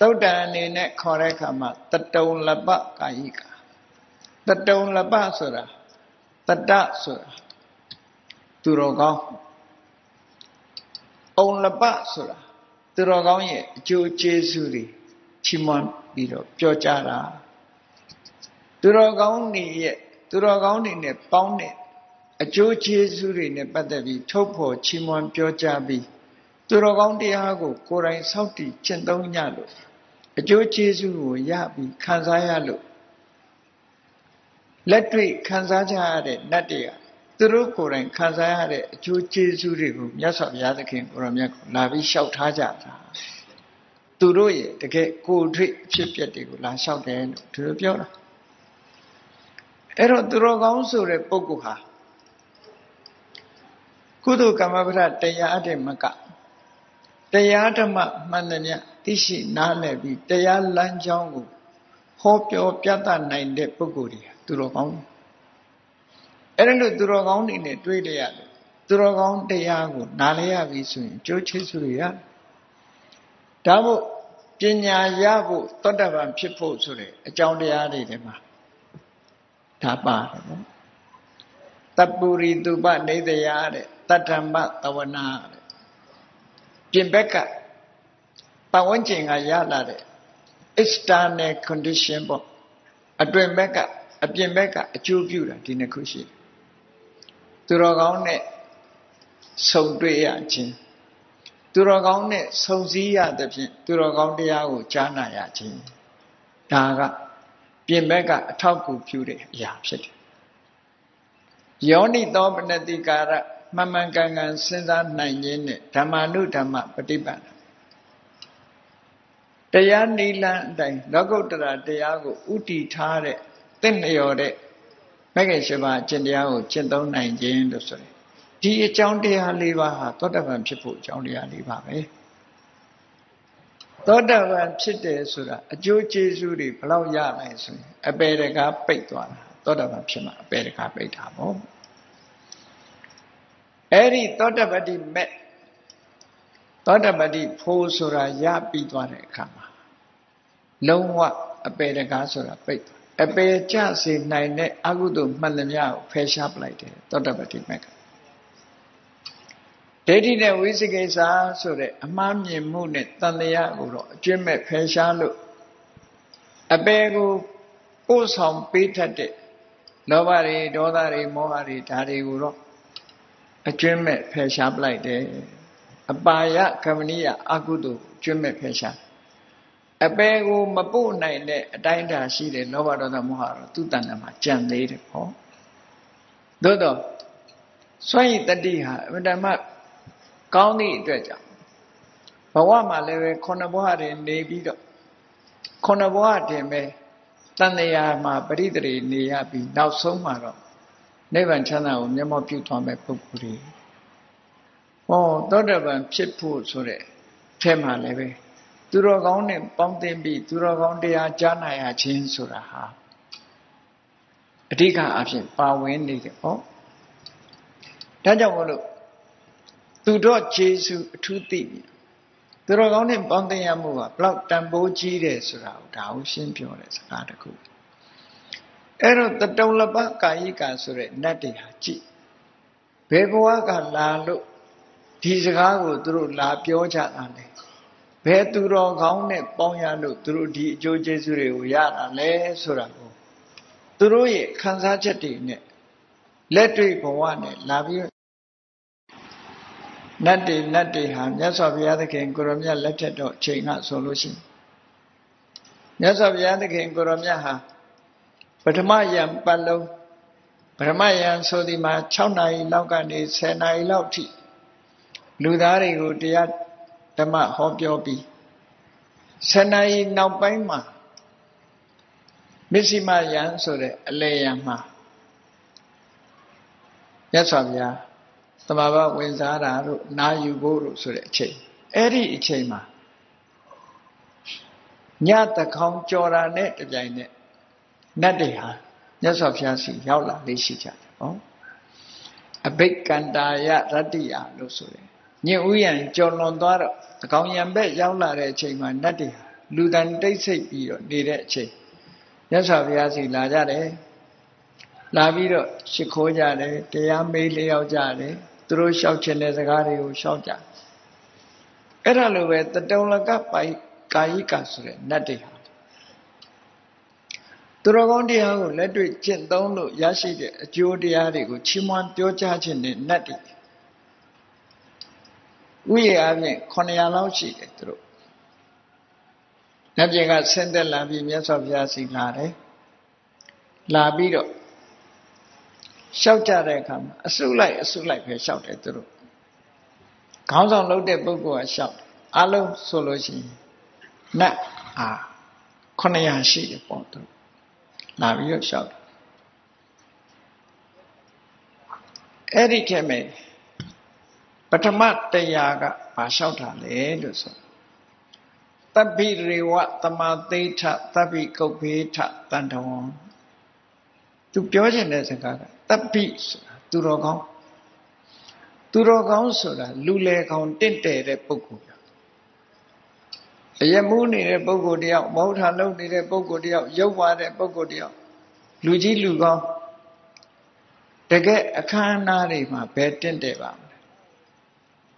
Speaker 1: သုတ်တန်အနေနဲ့ခေါ်တဲ့အခါမှာတတုံလပကာယိကတတုံလပဆိုတာတတဆိုတာသူတော်ကောင်းအုံလပဆိုတာသူတော်ကောင်းရဲ့အကျိုးကျေးဇူးတွေချီးမွမ်းပြီးတော့ပြောကြတာသူတော်ကောင်းတွေရဲ့ သူတော်ကောင်းတွေနဲ့ပေါင်းတဲ့အကျိုးကျေးဇူးတွေနဲ့ပတ်သက်ပြီးထုတ်ဖော်ချီးမွမ်းပြောကြားပြီးသူတော်ကောင်းတရားကိုကိုယ်တိုင်စောင့်တည်ကျင့်သုံးကြလို့အကျိုးကျေးဇူးကိုရပြီးခံစားရလို့လက်တွေ့ခံစားကြရတဲ့နတ်တွေကသူတို့ကိုယ်တိုင်ခံစားရတဲ့အကျိုးကျေးဇူးတွေကိုမြတ်စွာဘုရားသခင်ကိုရမြတ်ကိုလာပြီးလျှောက်ထားကြတာသူတို့ရဲ့တကယ်ကိုယ်တွေ့အဖြစ်ပြက်တွေကိုလာလျှောက်တယ်လို့သူတို့ပြောတာ အဲ့တော့သူတော်ကောင်းဆိုတဲ့ပုဂ္ဂိုလ်ဟာကုသိုလ်ကမ္မပဒတရားတဲ့မကတရားဓမ္မမှန်တယ်မြတ်သိရှိနားလည်ပြီးတရားလမ်းကြောင်းကိုဟောပြောပြသနိုင်တဲ့ပုဂ္ဂိုလ်တွေသူတော်ကောင်းအဲ့ဒါလို့သူတော်ကောင်းတွေနဲ့တွေ့ရရတယ်သူတော်ကောင်းတရားကိုနားလည်ရပြီဆိုရင်ကြိုးချေစုရဒါမို့ပညာရဖို့သောတပန်ဖြစ်ဖို့ဆိုတဲ့အကြောင်းတရားတွေထဲမှာ ဒါပါတယ်နော်တပူရိတုပနေတရာတဲ့တတ္ထမသဝနာတဲ့ပြင်ဘက်ကပတ်ဝန်းကျင်ကရလာတဲ့ external condition ပေါ့အတွင်ဘက်ကအပြင်ဘက်ကအကျိုးပြုတာဒီနှစ်ခုရှိတယ်သူတော်ကောင်းနဲ့ဆုံတွေ့ရခြင်းသူတော်ကောင်းနဲ့ဆုံစည်းရတဲ့ဖြင့်သူတော်ကောင်းတရားကိုကြားနာရခြင်းဒါက ပြင်ဘက်ကအထောက်အကူပြုတဲ့အရာဖြစ်တယ်ယောနိသောပနတိကာရမှန်မှန်ကန်ကန်စဉ်းစားနိုင်ခြင်းနဲ့ဓမ္မနုဓမ္မပฏิပတ်တရားနိလန်းအတိုင်းလောကုတ္တရာတရားကိုဥတီထားတဲ့သင့်လျော်တဲ့မဂ္ဂင်၈ပါးကျင့်တရားကိုကျင့်သုံးနိုင်ခြင်းလို့ဆိုရင်ဒီအကြောင်းတရား၄ပါးဟာသောတပန်ဖြစ်ဖို့အကြောင်းတရား၄ပါးပဲ သောတပန်ဖြစ်တယ်ဆိုတာအကျိုးကျေးဇူးတွေဘလောက်ရနိုင်ဆိုရင်အပေတကားပိတ်သွားတာသောတပန်ဖြစ်မှာအပေတကားပိတ်တာပေါ့အဲ့ဒီသောတပတိမဲ့သောတပတိဖိုးဆိုတာရပြီးသွားတဲ့အခါမှာလုံးဝအပေတကားဆိုတာပိတ်အပေကျစေနိုင်တဲ့အကုသိုလ်မှန်သမျှကိုဖယ်ရှားပလိုက်တယ်သောတပတိမဲ့က ဒိဋ္ဌိနဲ့ဝိသိကိစ္စဆိုတဲ့အမှားမြင်မှုနဲ့တန်တရားကိုတော့အကျွင့်မဲ့ဖယ်ရှားလို့အပေကိုပို့ဆောင်ပေးတတ်တဲ့လောဘတွေဒေါသတွေမောဟတွေဒါတွေကိုတော့အကျွင့်မဲ့ဖယ်ရှားပလိုက်တယ်အပါယကမဏိယအကုသိုလ်ကျွင့်မဲ့ဖယ်ရှားအပေကိုမပို့နိုင်တဲ့အတိုင်းအတာရှိတယ်လောဘဒေါသမောဟတော့သူ့တဏ္ဍာမှာကြံသေးတယ်ဟောသို့တော့စွန့်ရည်တတိဟာအမှန်တမ်း ကောင်းသည့်အတွက်ကြောင့်ဘဝမှာလည်းပဲခုနှစ်ဘဝတည်းနေပြီးတော့ခုနှစ်ဘဝတည်းပဲတန်တရာမှာပရိသေနေရပြီးနောက်ဆုံးမှာတော့နိဗ္ဗာန်ချမ်းသာကိုမျက်မှောက်ပြုသွားမဲ့ပုဂ္ဂိုလ်တွေဟောသောတပန်ဖြစ်ဖို့ဆိုတဲ့ထဲမှာလည်းပဲသူတော်ကောင်းနဲ့ပေါင်းသင်ပြီးသူတော်ကောင်းတရားကြားနာရခြင်းဆိုတာဟာအဓိကအဖြစ်ပါဝင်နေတယ်ဟောဒါကြောင့်မလို့ သူတော့ဂျေစုအထူးသိပြီသူတော်ကောင်းနဲ့ပေါင်းသင်ရမှုကဘလောက်တန်ဖိုးကြီးတယ်ဆိုတာကိုဒါကိုရှင်းပြောတဲ့စကားတစ်ခုအဲ့တော့တတုံလပကာယိကာဆိုတဲ့နတ်တွေဟာကြည့်ဘယ်ဘဝကလာလို့ဒီစကားကိုသူတို့လာပြောကြတာလဲဘယ်သူတော်ကောင်းနဲ့ပေါင်းရလို့သူတို့ဒီအကျိုးကျေးဇူးတွေကိုရတာလဲဆိုတာကိုသူတို့ရဲ့ခံစားချက်တွေနဲ့လက်တွေ့ဘဝနဲ့လာပြီး နတ်တွေနတ်တွေဟာမြတ်စွာဘုရားသခင်ကိုရမြတ်လက်ထက်တော့အချိန်ကဆိုလို့ရှိရင်မြတ်စွာဘုရားသခင်ကိုရမြတ်ဟာပထမယံပတ်လုံးပထမယံဆိုဒီမှာ6နာရီလောက်ကနေ10နာရီလောက်ထိလူသားတွေကိုတရားဓမ္မဟောပြောပြီး10နာရီနောက်ပိုင်းမှာမစ္စည်းမယံဆိုတဲ့အလေယံမှာမြတ်စွာဘုရား သမာဘဝင်စားတာတို့နာယူဖို့တို့ဆိုတဲ့အချိန်အဲ့ဒီအချိန်မှာညတခေါင်ကြော်တာနဲ့တပြိုင်နက်နတ်တွေဟာမြတ်စွာဘုရားစီရောက်လာလေးရှိကြတယ်ဟောအဘိက္ကန္တာယရတ္တိယလို့ဆိုတယ်ညင်ဥယံကြော်လွန်သွားတော့အကောင်ယံဘက်ရောက်လာတဲ့အချိန်မှာနတ်တွေဟာလူတန်တိတ်ဆိတ်ပြီးတော့နေတဲ့အချိန်မြတ်စွာဘုရားစီလာကြတယ်လာပြီးတော့ရှ िख ိုးကြတယ်တရားမေးလျောက်ကြတယ် သူတို့လျှောက်ခြင်းတဲ့စကားတွေကိုလျှောက်ကြအဲ့ဒါလိုပဲတတုံလကပိုင်ကာယိကဆိုတဲ့နတ်တွေဟာသူတော်ကောင်းတရားကိုလက်တွေ့ကျင့်သုံးလို့ရရှိတဲ့အကျိုးတရားတွေကိုချီးမွမ်းပြောကြားခြင်းနဲ့နတ်တွေဥယျာအပြင်900လောက်ရှိတယ်သူတို့နတ်ပြည်ကဆင်းသက်လာပြီးမြတ်စွာဘုရားစီလာတယ်လာပြီးတော့ လျှောက်ကြတဲ့အခါမှာအစုလိုက်အစုလိုက်ပဲလျှောက်တယ်သူတို့ခေါင်းဆောင်လုပ်တဲ့ပုဂ္ဂိုလ်ကလျှောက်တယ်အလုံးဆိုလို့ရှိရင်နတ်အာ900ရှိတယ်ပေါ့သူလာပြီးတော့လျှောက်တယ်အဲ့ဒီထဲမှာပထမတရားကဘာလျှောက်တာလဲလို့ဆိုတပ္ပိရေဝတမသိထတပ္ပိကုတ်ဖေထတန်တဝံသူပြောချင်တဲ့စကားက တပ္ပိဆိုတာသူတော်ကောင်းသူတော်ကောင်းဆိုတာလူလေကောင်းတင့်တယ်တဲ့ပုဂ္ဂိုလ်အယမူးနေတဲ့ပုဂ္ဂိုလ်တယောက်မဟုတ်တာလုပ်နေတဲ့ပုဂ္ဂိုလ်တယောက်ရုပ်ပါတဲ့ပုဂ္ဂိုလ်တယောက်လူကြီးလူကောင်းတကယ်အခမ်းအနားတွေမှာဘယ်တင့်တယ်ပါမလဲ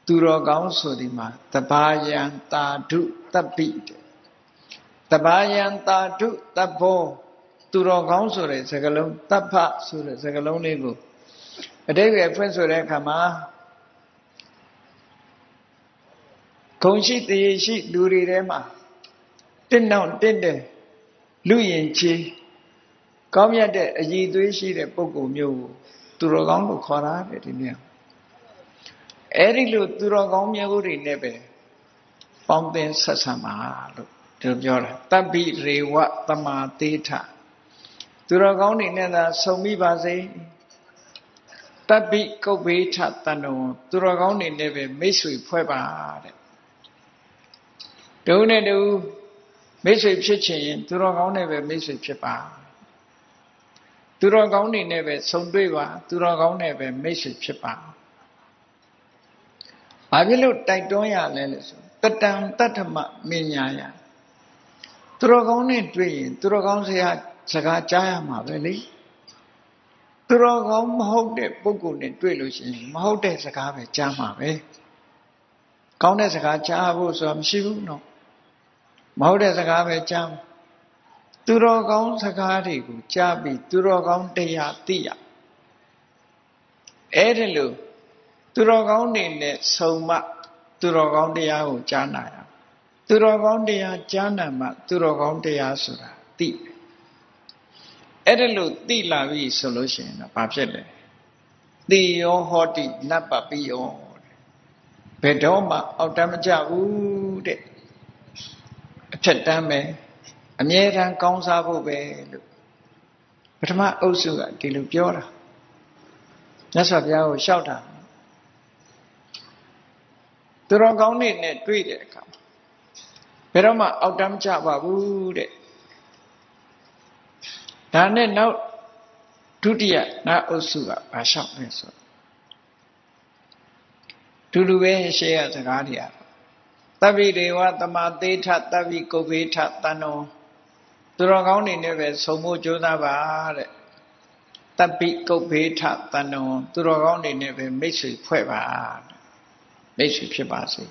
Speaker 1: သူတော်ကောင်းဆိုဒီမှာတဘာယံတာဓုတပ္ပိတဘာယံတာဓုတဘော သူတော်ကောင်းဆိုတဲ့စကားလုံးတပ္ဖဆိုတဲ့စကားလုံးလေးကိုအတိပ္ပယ်ဖွင့်ဆိုတဲ့အခါမှာဂုံရှိတရေရှိလူတွေထဲမှာတင့်နောက်တင့်တယ်လူရင်ချေကောင်းမြတ်တဲ့အည်သွေးရှိတဲ့ပုဂ္ဂိုလ်မျိုးကိုသူတော်ကောင်းလို့ခေါ်တာတဲ့ဒီနေ့အဲ့ဒီလိုသူတော်ကောင်းမျိုးတွေနဲ့ပဲပေါင်းသင်ဆက်ဆံပါလို့ဒီလိုပြောတာတပ္ပိရေဝတမာသေးထ သူတော်ကောင်းတွေနဲ့သာဆုံမိပါစေတပ္ပိကုတ်ဘေးထတန်တော်သူတော်ကောင်းတွေနဲ့ပဲမိတ်ဆွေဖွဲ့ပါတဲ့တူနဲ့တူမိတ်ဆွေဖြစ်ချင်ရင်သူတော်ကောင်းနဲ့ပဲမိတ်ဆွေဖြစ်ပါသူတော်ကောင်းတွေနဲ့ပဲဆုံတွေ့ပါသူတော်ကောင်းနဲ့ပဲမိတ်ဆွေဖြစ်ပါဘာဖြစ်လို့တိုက်တွန်းရလဲလို့ဆိုတတံတတ္ထမမညာယသူတော်ကောင်းနဲ့တွေ့ရင်သူတော်ကောင်းဆရာ စကားကြားရမှာပဲလေသူတော်ကောင်းမဟုတ်တဲ့ပုဂ္ဂိုလ်နဲ့တွေ့လို့ရှိရင်မဟုတ်တဲ့စကားပဲကြားမှာပဲကောင်းတဲ့စကားကြားဖို့ဆိုတာမရှိဘူးနော်မဟုတ်တဲ့စကားပဲကြားသူတော်ကောင်းစကားတွေကိုကြားပြီးသူတော်ကောင်းတရားသိရအဲ့ဒီလိုသူတော်ကောင်းတွေနဲ့ဆုံမှသူတော်ကောင်းတရားကိုကြားနာရသူတော်ကောင်းတရားကြားနာမှသူတော်ကောင်းတရားဆိုတာသိ အဲ့ဒါလို့သိလာပြီဆိုလို့ရှိရင်တော့ဘာဖြစ်လဲသိယောဟောတိနတ်ပပိယောဘယ်တော့မှအောက်တမ်းမကြဘူးတဲ့အထက်တမ်းပဲအမြဲတမ်းကောင်းစားဖို့ပဲလို့ပထမအုပ်စုကဒီလိုပြောတာမြတ်စွာဘုရားကိုလျှောက်တာသူတော်ကောင်းတွေနဲ့တွေ့တဲ့အခါဘယ်တော့မှအောက်တမ်းမကြပါဘူးတဲ့ ဒါနဲ့နောက်ဒုတိယနာအုပ်စုကဘာလျှောက်လဲဆိုဒူလူပဲရှေ့ရစကားတွေอ่ะတဗ္ဗိဒေဝတမသေးထတဗ္ဗိကုဗေထတဏ္ဏောသူတော်ကောင်းတွေနဲ့ပဲဆုံဖို့ကြိုးစားပါတဲ့တပ္ပိကုဗေထတဏ္ဏောသူတော်ကောင်းတွေနဲ့ပဲမိတ်ဆွေဖွဲ့ပါမိတ်ဆွေဖြစ်ပါစေ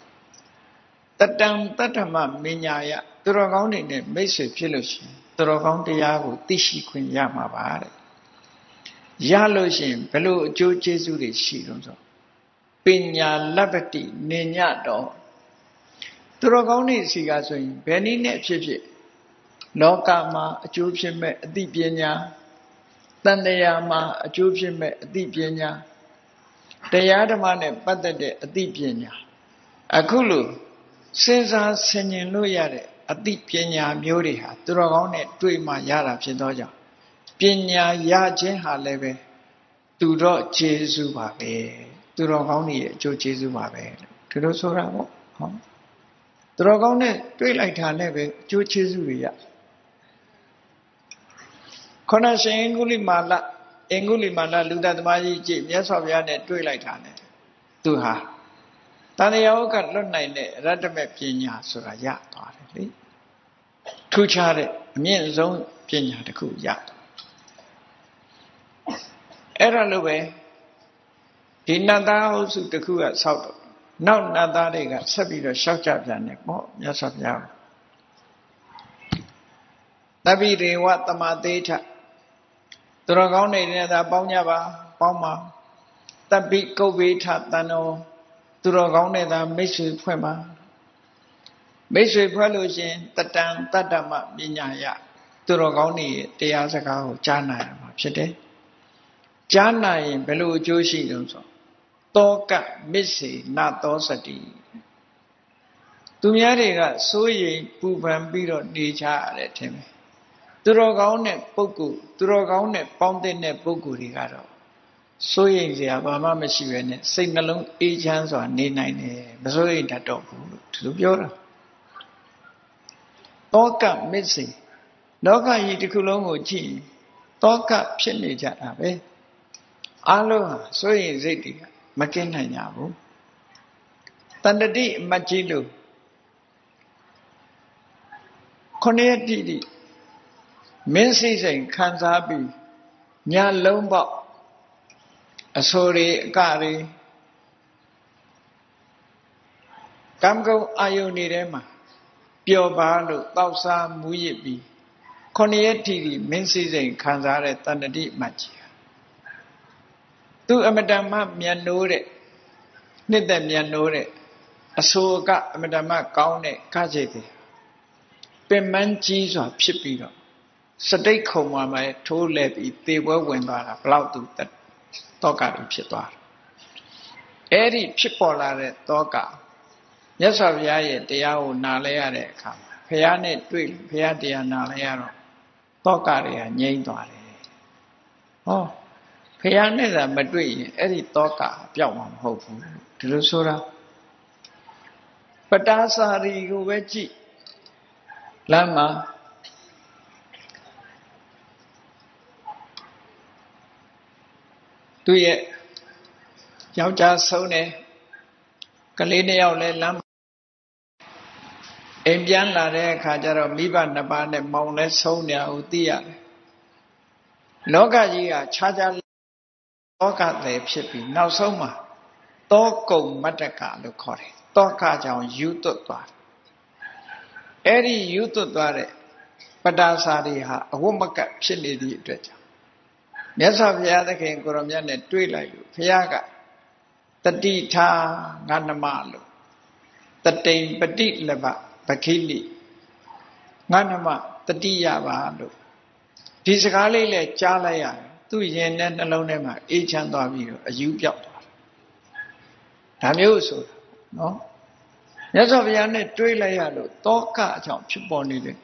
Speaker 1: တတံတတ္ထမမညာယသူတော်ကောင်းတွေနဲ့မိတ်ဆွေဖြစ်လို့ရှိရင်သူ တော်ကောင်းတရားကိုသိရှိခွင့်ရမှာပါတဲ့ရလို့ရှိရင်ဘယ်လိုအကျိုးကျေးဇူးတွေရှိတော့ဆိုပညာလပ္ပတိနေညတော်သူတော်ကောင်းတွေစီကဆိုရင်ဘယ်နည်းနဲ့ဖြစ်ဖြစ်လောကမှာအကျိုးဖြစ်မဲ့အသိပညာတန်တရားမှာအကျိုးဖြစ်မဲ့အသိပညာတရားဓမ္မနဲ့ပတ်သက်တဲ့အသိပညာအခုလို့စဉ်းစားဆင်ခြင်လို့ရတဲ့ အသိပညာမျိုးတွေဟာသူတော်ကောင်းနဲ့တွေ့မှရတာဖြစ်သောကြောင့်ပညာရခြင်းဟာလည်းပဲသူတော့ကျေးဇူးပါပဲသူတော်ကောင်းတွေရဲ့အကျိုးကျေးဇူးပါပဲဒီလိုဆိုတာပေါ့ဟောသူတော်ကောင်းနဲ့တွေ့လိုက်တာနဲ့ပဲအကျိုးကျေးဇူးတွေရခொနရှင်အင်္ဂုလိမာလအင်္ဂုလိမာလလူသားသမားကြီးကြည့်မြတ်စွာဘုရားနဲ့တွေ့လိုက်တာနဲ့သူဟာတန်ရာဥကလွတ်နိုင်တဲ့ရတ္တမဲ့ပညာဆိုတာရသွားတယ်လေ ထူးခြားတဲ့အမြင့်ဆုံးပညာတစ်ခုရသွားအဲ့ဒါလိုပဲဒီနတ်သားအုပ်စုတစ်ခုကဆောက်တော့နောက်နတ်သားတွေကဆက်ပြီးတော့ရှောက်ကြပြန်တယ်ပေါ့မြတ်စွာဘုရားတပိရေဝတမသေးထသူတော်ကောင်းနေတဲ့သာပေါင်းကြပါပေါင်းပါတပိကုတ်ဝေထတန်တော်သူတော်ကောင်းတဲ့သာမိတ်ဆွေဖွဲ့ပါ မိတ်ဆွေဖွဲ့လို့ရှင်တတံတတ္တမပညာယသူတော်ကောင်းတွေတရားစကားကိုကြားနာရမှာဖြစ်တယ်ကြားနာရင်ဘယ်လိုအကျိုးရှိတုံးဆိုတောကမစ္စေနသောစတိသူများတွေကစိုးရိမ်ပူပန်ပြီးတော့နေကြရတယ်ထင်တယ်သူတော်ကောင်းတဲ့ပုဂ္ဂိုလ်သူတော်ကောင်းတဲ့ပေါင်းတဲ့ပုဂ္ဂိုလ်တွေကတော့စိုးရိမ်စရာဘာမှမရှိပဲနဲ့စိတ်နှလုံးအေးချမ်းစွာနေနိုင်တယ်မစိုးရိမ်တတ်တော့ဘူးလို့ဒီလိုပြောတာ တောကမစ္စေလောကကြီးတစ်ခုလုံးကိုကြည့်တောကဖြစ်နေကြတာပဲအလုံးဟာစိုးရိမ်စိတ်တွေကမကင်းနိုင်ကြဘူးတန်တတိအမတ်ကြီးလို့ခொနည်းတိတိမင်းစိစိမ်ခံစားပြီးညာလုံးပေါက်အဆိုတွေအကတွေကံကုံအာယုန်တွေထဲမှာ ပျော်ပါလို့တောက်စားမူးရစ်ပြီးခொနည်းတိတိမင်းစိစိမ်ခံစားတဲ့တန်တတိအမတ်ကြီးသူအမတန်မှမြတ်နိုးတဲ့နှစ်သက်မြတ်နိုးတဲ့အဆိုကအမတန်မှကောင်းတဲ့ကကြိတ်တွေပင်မန်းကြီးစွာဖြစ်ပြီးတော့စတိတ်ခုံမှာပဲထိုးလဲပြီးသေပွဲဝင်သွားတာဘလောက်သူတောကတွေဖြစ်သွားတယ်အဲ့ဒီဖြစ်ပေါ်လာတဲ့တောက မြတ်စွာဘုရားရဲ့တရားကိုနားလဲရတဲ့အခါမှာဘုရားနဲ့တွေ့ဘုရားတရားနားလဲရတော့တောကတွေကငြိမ့်သွားတယ်ဟောဖះနဲ့သာမတွေ့ရင်အဲ့ဒီတောကပျောက်မှာမဟုတ်ဘူးဒီလိုဆိုတာပတာစာရီကိုပဲကြည့်လမ်းမှာသူ့ရဲ့ယောက်ျားဆုံးတယ်ကလေးတစ်ယောက်လဲလမ်း အိမ်ပြန်လာတဲ့အခါကျတော့မိဘနှစ်ပါးနဲ့မောင်လဲဆုံးနေအောင်သိရတယ်လောကကြီးကခြားခြားတောကလည်းဖြစ်ပြီးနောက်ဆုံးမှာတောကုံမတ္တကလို့ခေါ်တယ်တောကကြောင့်ယူသွတ်သွားအဲ့ဒီယူသွတ်သွားတဲ့ပတာစာတွေဟာအဝတ်မကတ်ဖြစ်နေသည့်အတွက်ကြောင့်မြတ်စွာဘုရားသခင်ကိုရမြတ်နဲ့တွေ့လိုက်လို့ဘုရားကတတိထာငါနမလို့တတိန်ပฏิလဘ ပခိလိငါနမတတိယပါလို့ဒီစကားလေးလည်းကြားလိုက်ရတယ်သူ့ရင်နဲ့နှလုံးထဲမှာအေးချမ်းသွားပြီးတော့အယူပြောက်သွားတာဒါမျိုးဆိုတာနော်မြတ်စွာဘုရားနဲ့တွေးလိုက်ရလို့တောကအကြောင်းဖြစ်ပေါ်နေတဲ့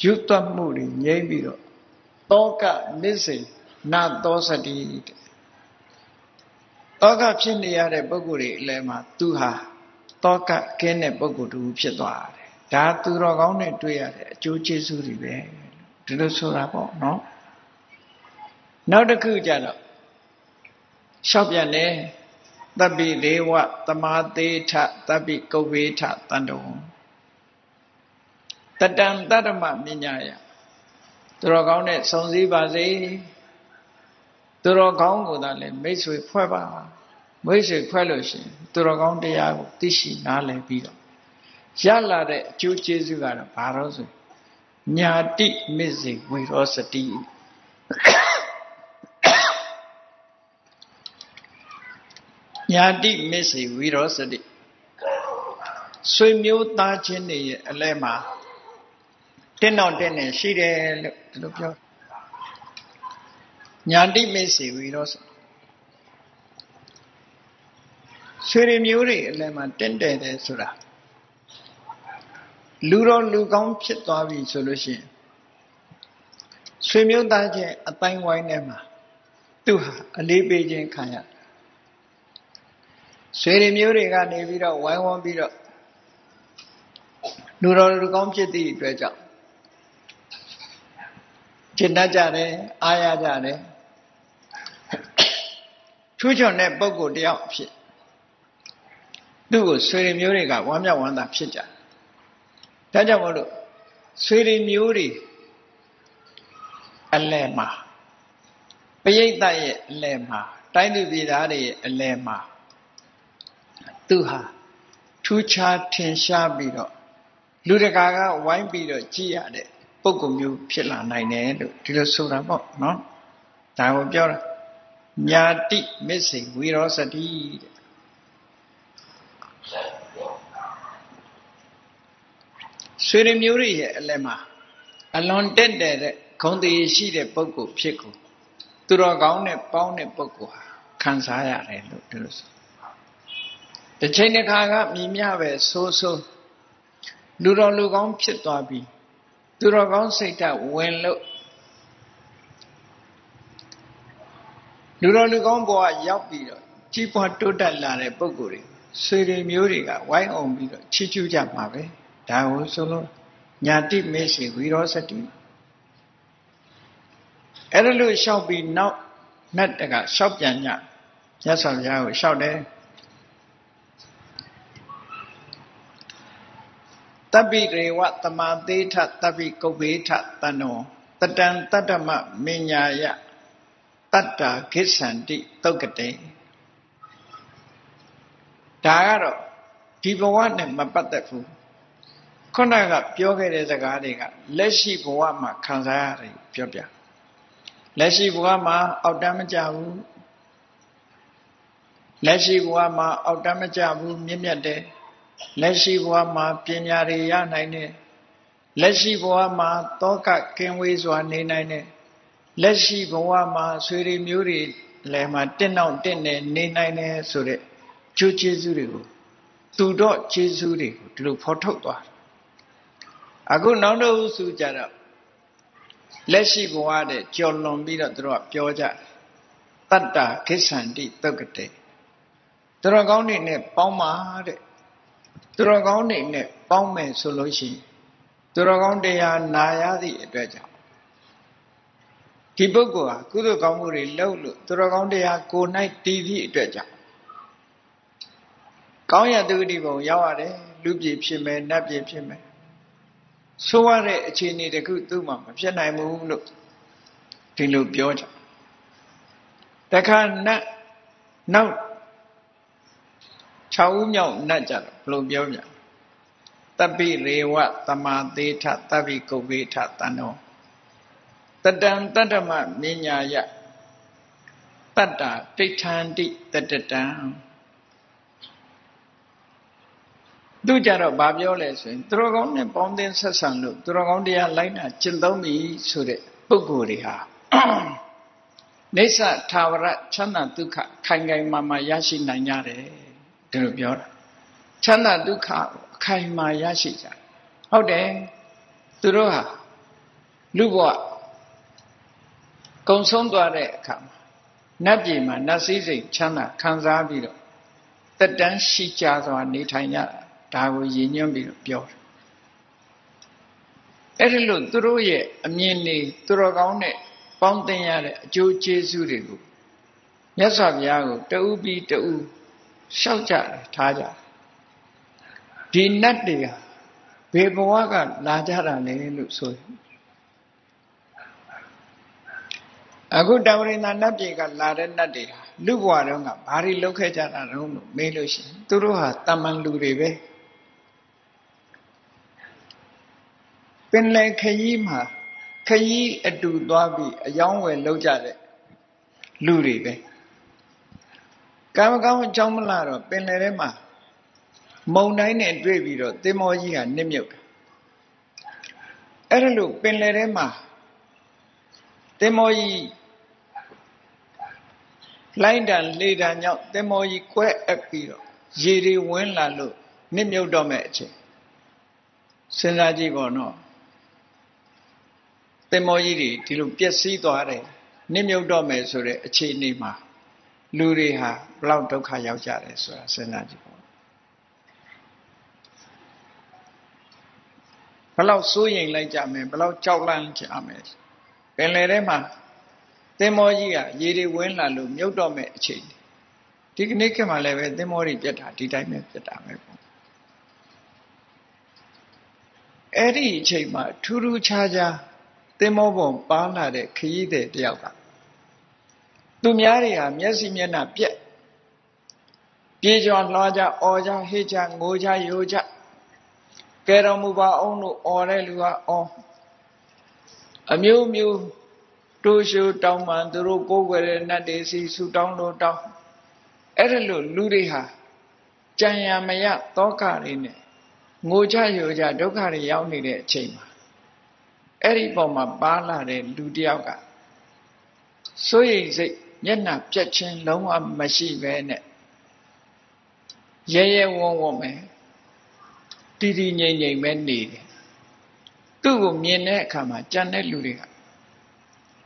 Speaker 1: ယူတတ်မှုတွေငြိမ့်ပြီးတော့တောကမစ္စေနသောစတိတောကဖြစ်နေရတဲ့ပုဂ္ဂိုလ်တွေအလဲမှာသူဟာတောကကင်းတဲ့ပုဂ္ဂိုလ်တူဖြစ်သွားတယ် ဒါသူတော်ကောင်းနဲ့တွေ့ရတဲ့အကျိုးကျေးဇူးတွေပဲဒီလိုဆိုတာပေါ့နော်နောက်တစ်ခုကြတော့ရှောက်ပြန်တယ်တပိဒေဝသမာသေးထတပိကုဝေထတန်တုံတတံတတ္တမမြညာယသူတော်ကောင်းနဲ့စုံစည်းပါစေသူတော်ကောင်းကိုသာလေမိတ်ဆွေဖွဲ့ပါမိတ်ဆွေဖွဲ့လို့ရှိရင်သူတော်ကောင်းတရားကိုသိရှိနားလည်ပြီးတော့ ရလာတဲ့အကျိုးကျေးဇူးကတော့ဘာလို့ဆိုညာတိမစ္စေဝေရောစတိညာတိမစ္စေဝိရောစတိဆွေမျိုးသားချင်းတွေရဲ့အလဲမှာတင်းတော့တင်းနေရှိတယ်လို့ဒီလိုပြောညာတိမစ္စေဝိရောစဆွေရမျိုးတွေအလဲမှာတင်းတယ်တယ်ဆိုတာ လူတော်လူကောင်းဖြစ်သွားပြီဆိုလို့ရှိရင်ဆွေမျိုးသားချင်းအတိုင်းဝိုင်းထဲမှာသူဟာအလေးပေးခြင်းခံရတယ်ဆွေတွေမျိုးတွေကနေပြီးတော့ဝိုင်းဝန်းပြီးတော့လူတော်လူကောင်းဖြစ်သည့်အတွက်ကြောင့်ကျင့်တတ်ကြတယ်အားရကြတယ်ထူးချွန်တဲ့ပုံကိုတယောက်ဖြစ်သူ့ကိုဆွေတွေမျိုးတွေကဝမ်းမြောက်ဝမ်းသာဖြစ်ကြ ဒါကြောင့်မို့လို့ဆွေတွေမျိုးတွေအလဲမှာပရိသတ်ရဲ့အလဲမှာတိုင်းသူပြည်သားတွေအလယ်မှာသူဟာထူးခြားထင်ရှားပြီးတော့လူတကာကဝိုင်းပြီးတော့ကြည်ရတဲ့ပုံကုမျိုးဖြစ်လာနိုင်တယ်လို့ဒီလိုဆိုတာပေါ့နော်ဒါကိုပြောတာညာတိမစ္စေဝီရောစတိတဲ့ ဆွေရမျိုးတွေရဲ့အလယ်မှာအလွန်တက်တဲ့ဂုံတည်ရှိတဲ့ပုဂ္ဂိုလ်ဖြစ်ကိုသူတော်ကောင်းနဲ့ပေါင်းတဲ့ပုဂ္ဂိုလ်ဟာခံစားရတယ်လို့ဒီလိုဆိုတစ်ချိန်တစ်ခါကမြည်မြပဲဆိုးဆိုးလူတော်လူကောင်းဖြစ်သွားပြီသူတော်ကောင်းစိတ်ဓာတ်ဝင်လို့လူတော်လူကောင်းဘဝရောက်ပြီးတော့ကြီးပွားတိုးတက်လာတဲ့ပုဂ္ဂိုလ်တွေဆွေတွေမျိုးတွေကဝိုင်းအောင်ပြီးတော့ချီးကျူးကြမှာပဲ ဒါကိုဆိုလို့ညာတိမေရှိဝီရောစတိအဲ့ဒါလို့လျှောက်ပြီးနောက်နတ်တကလျှောက်ပြန်ညမြတ်စွာဘုရားကိုလျှောက်တယ်တပိရေဝတမသေးထတပိကုဗ္ဗေထတဏ္ဏောတတံတတ္တမမညာယတတ္တာခိစ္ဆန္တိတုတ်ကတေဒါကတော့ဒီဘဝနဲ့မပတ်သက်ဘူး ခုနကပြောခဲ့တဲ့စကားတွေကလက်ရှိဘဝမှာခံစားရတယ်ပြောပြလက်ရှိဘဝမှာအောက်တမ်းမကြဘူးလက်ရှိဘဝမှာအောက်တမ်းမကြဘူးမြင့်မြတ်တယ်လက်ရှိဘဝမှာပညာတွေရနိုင်တယ်လက်ရှိဘဝမှာတောကကင်းဝေးစွာနေနိုင်တယ်လက်ရှိဘဝမှာဆွေတွေမျိုးတွေလည်းမှာတင့်နောက်တင့်နေနေနိုင်တယ်ဆိုတဲ့ကျိုးကျေးဇူးတွေကိုသူတော့ကျေးဇူးတွေကိုဒီလိုဖော်ထုတ်သွား အခုနောက်တော့စုကြတော့လက်ရှိဘဝတဲ့ကြော်လွန်ပြီးတော့သူတို့ကပြောကြတယ်တတ္တခိစ္ဆန္တိတုတ်ကတေသူတော်ကောင်းတွေနဲ့ပေါင်းပါတဲ့သူတော်ကောင်းတွေနဲ့ပေါင်းမယ်ဆိုလို့ရှိရင်သူတော်ကောင်းတရားနာရသည့်အတွက်ကြောင့်ဒီပုဂ္ဂိုလ်ဟာကုသိုလ်ကောင်းမှုတွေလုပ်လို့သူတော်ကောင်းတရားကိုယ်၌တည်သည့်အတွက်ကြောင့်ကောင်းရတုတိဘုံရောက်ရတယ်လူပြည်ဖြစ်မယ်နတ်ပြည်ဖြစ်မယ် ဆိုးရတဲ့အခြေအနေတခုသူ့မှာမဖြစ်နိုင်ဘူးလို့ဒီလိုပြောကြတခါနတ်နောက်6ဦးမြောက်နတ်ကြတော့ဘယ်လိုပြောပြတပိရေဝတမသေးထတပိကုဗေထတဏ္ဏောတတံတတ္တမမညာယတတ္တာတိဋ္ဌန္တိတတတံ သူကြတော့ဗာပြောလဲဆိုရင်သူတော်ကောင်းနဲ့ပေါင်းသင်းဆက်ဆံလို့သူတော်ကောင်းတရားလိုက်နာကျင့်သုံးပြီဆိုတဲ့ပုဂ္ဂိုလ်တွေဟာနေသထာဝရချမ်းသာဒုက္ခခိုင်ခိုင်မာမာရရှိနိုင်ကြတယ်ဒီလိုပြောတာချမ်းသာဒုက္ခအခိုင်မာရရှိကြဟုတ်တယ်သူတို့ဟာလူဘဝကုံဆုံးသွားတဲ့အခါမှာနတ်ပြည်မှာနတ်စည်းစိမ်ချမ်းသာခံစားပြီးတော့တက်တန်းရှိကြစွာနေထိုင်ကြတာ ဒါကိုရည်ညွှန်းပြီးတော့ပြောတယ်အဲ့ဒီလိုသူတို့ရဲ့အမြင်နေသူတော်ကောင်းတဲ့ပေါင်းသင်ရတဲ့အကျိုးကျေးဇူးတွေကိုမြတ်စွာဘုရားကိုတဦးပြီးတဦးရှောက်ကြတယ်ထားကြတယ်ဒီနတ်တွေကဘယ်ဘဝကလာကြတာလဲလို့ဆိုရင်အခုတဝရိန္ဒနတ်ပြည်ကလာတဲ့နတ်တွေဟာလူဘဝတုန်းကဘာတွေလုပ်ခဲ့ကြတာတုန်းလို့မေးလို့ရှိရင်သူတို့ဟာတမန်လူတွေပဲ ပင်လယ်ခရီးမှာခရီးအတူသွားပြီးအယောင်းဝယ်လုပ်ကြတဲ့လူတွေပဲကံမကောင်းအကြောင်းမလားတော့ပင်လယ်ထဲမှာမုံတိုင်းနဲ့တွေ့ပြီးတော့သင်္ဘောကြီးကနစ်မြုပ်တယ်အဲ့ဒါလို့ပင်လယ်ထဲမှာသင်္ဘောကြီးလိုင်းတန်လေတန်ကြောင့်သင်္ဘောကြီးကွဲအပ်ပြီးတော့ရေတွေဝင်လာလို့နစ်မြုပ်တော့မဲ့အချိန်စဉ်းစားကြည့်ပေါ့နော်သ င်္ဘောကြီးတွေဒီလိုပျက်စီးသွားတယ်နစ်မြုပ်တော့မယ်ဆိုတဲ့အခြေအနေမှာလူတွေဟာဘလောက်ဒုက္ခရောက်ကြတယ်ဆိုတာစဉ်းစားကြည့်ပေါ့ဘလောက်စိုးရိမ်လိုက်ကြမယ်ဘလောက်ကြောက်လန့်ကြမယ်ပင်လယ်ထဲမှာသင်္ဘောကြီးကရေတွေဝင်လာလို့မြုပ်တော့မဲ့အချိန်ဒီကနေ့ခေတ်မှာလည်းပဲသင်္ဘောတွေပြတ်တာဒီတိုင်းပဲပြတ်တာပဲပေါ့အဲ့ဒီအချိန်မှာထူးထူးခြားခြား သင်္ဘောပေါ်ပါလာတဲ့ခရီးသည်တယောက်ကသူများတွေဟာမျက်စိမျက်နှာပြက်ပြေးကြလွှားကြအော်ကြဟေ့ကြငိုကြယိုကြကဲတော်မူပါအောင်လို့အော်တဲ့လူကအော်အမျိုးမျိုးတိုးရှူတောင်းမှန်သူတို့ကိုးကွယ်တဲ့နတ်တွေစီဆူတောင်းလို့တောင်းအဲ့ဒါလို့လူတွေဟာကြံရမရတောကတွေနဲ့ငိုကြယိုကြဒုက္ခတွေရောက်နေတဲ့အချိန်မှာ အဲ့ဒီပုံမှာပါလာတဲ့လူတယောက်ကစိုးရိမ်စိတ်မျက်နှာပြက်ခြင်းလုံးဝမရှိပဲနဲ့ရဲရဲဝံ့ဝံ့ပဲတည်တည်ငြိမ်ငြိမ်ပဲနေတယ်သူ့ကိုမြင်တဲ့အခါမှာကြံတဲ့လူတွေက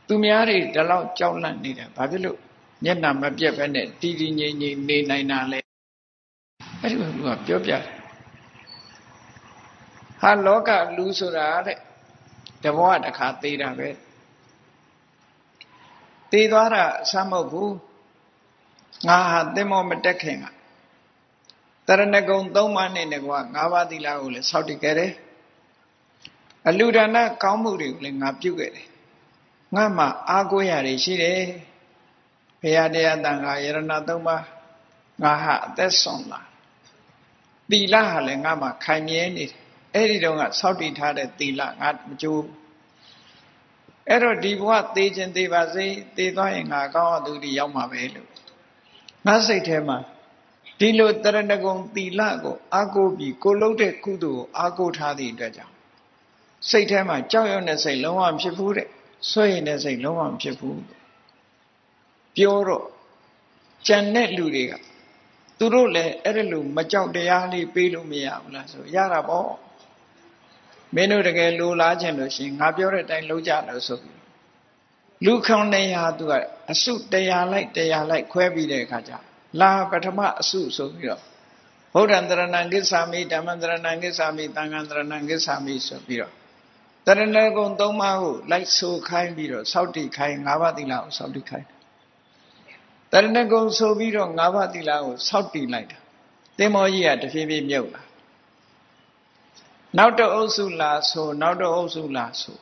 Speaker 1: သူများတွေဒီလောက်ကြောက်လန့်နေတာဘာဖြစ်လို့မျက်နှာမပြတ်ပဲနဲ့တည်တည်ငြိမ်ငြိမ်နေနိုင်တာလဲအဲ့ဒီကပြောပြတယ်ဟာလောကလူဆိုတာတဲ့ တဘောတစ်ခါသေးတာပဲသေးသွားတာအဆမဟုတ်ဘူးငါဟာသင်္ဘောမတက်ခင်ကတရဏဂုံ၃ပါးနဲ့တကွာ၅ပါးသီလကိုလည်းစောင့်တည်ခဲ့တယ်အလူဒါနကောင်းမှုတွေကိုလည်းငါပြုခဲ့တယ်ငါမှအာကိုရတွေရှိတယ်ဘုရားတရားတန်ခါယရဏသုံးပါးငါဟာအသက်ဆုံးလာသီလဟာလည်းငါမှခိုင်မြဲနေတယ် အဲ့ဒီတော့ကစောင့်တည်ထားတဲ့သီလငါမကြိုးအဲ့တော့ဒီဘဝသေခြင်းသေပါစေသေသွားရင်ငါကောင်းအောင်သူဒီရောက်မှာပဲလို့ငါစိတ်ထဲမှာဒီလိုတရဏဂုံသီလကိုအာကိုပြီးကိုလုံးတဲ့ကုသိုလ်ကိုအာကိုထားသည့်အတွက်ကြောင့်စိတ်ထဲမှာကြောက်ရွံ့တဲ့စိတ်လုံးဝမဖြစ်ဘူးတဲ့ဆွေးရင်တဲ့စိတ်လုံးဝမဖြစ်ဘူးပြောတော့ကြံတဲ့လူတွေကသူတို့လည်းအဲ့ဒါလိုမကြောက်တရားလေးပေးလို့မရဘူးလားဆိုရတာပေါ့ မင်းတို့တကယ်လိုလားခြင်းလို့ရှင်ငါပြောတဲ့အတိုင်းလုပ်ကြလို့ဆိုပြီးလူခေါင်းနေရာသူကအစုတရားလိုက်တရားလိုက်ခွဲပြီးတဲ့အခါကျလာပထမအစုဆိုပြီးတော့ဗုဒ္ဓံတရဏံကိစ္ဆာမိဓမ္မံတရဏံကိစ္ဆာမိသံဃံတရဏံကိစ္ဆာမိဆိုပြီးတော့တရဏဂုံသုံးပါးကိုလိုက်ဆိုခိုင်းပြီးတော့စောက်တိခိုင်း၅ပါးသီလကိုစောက်တိခိုင်းတရဏဂုံဆိုပြီးတော့၅ပါးသီလကိုစောက်တိလိုက်တာသင်္ဘောကြီးကတဖြည်းဖြည်းမြုပ်လာ နောက်တော့အုပ်စုလာဆိုနောက်တော့အုပ်စုလာဆို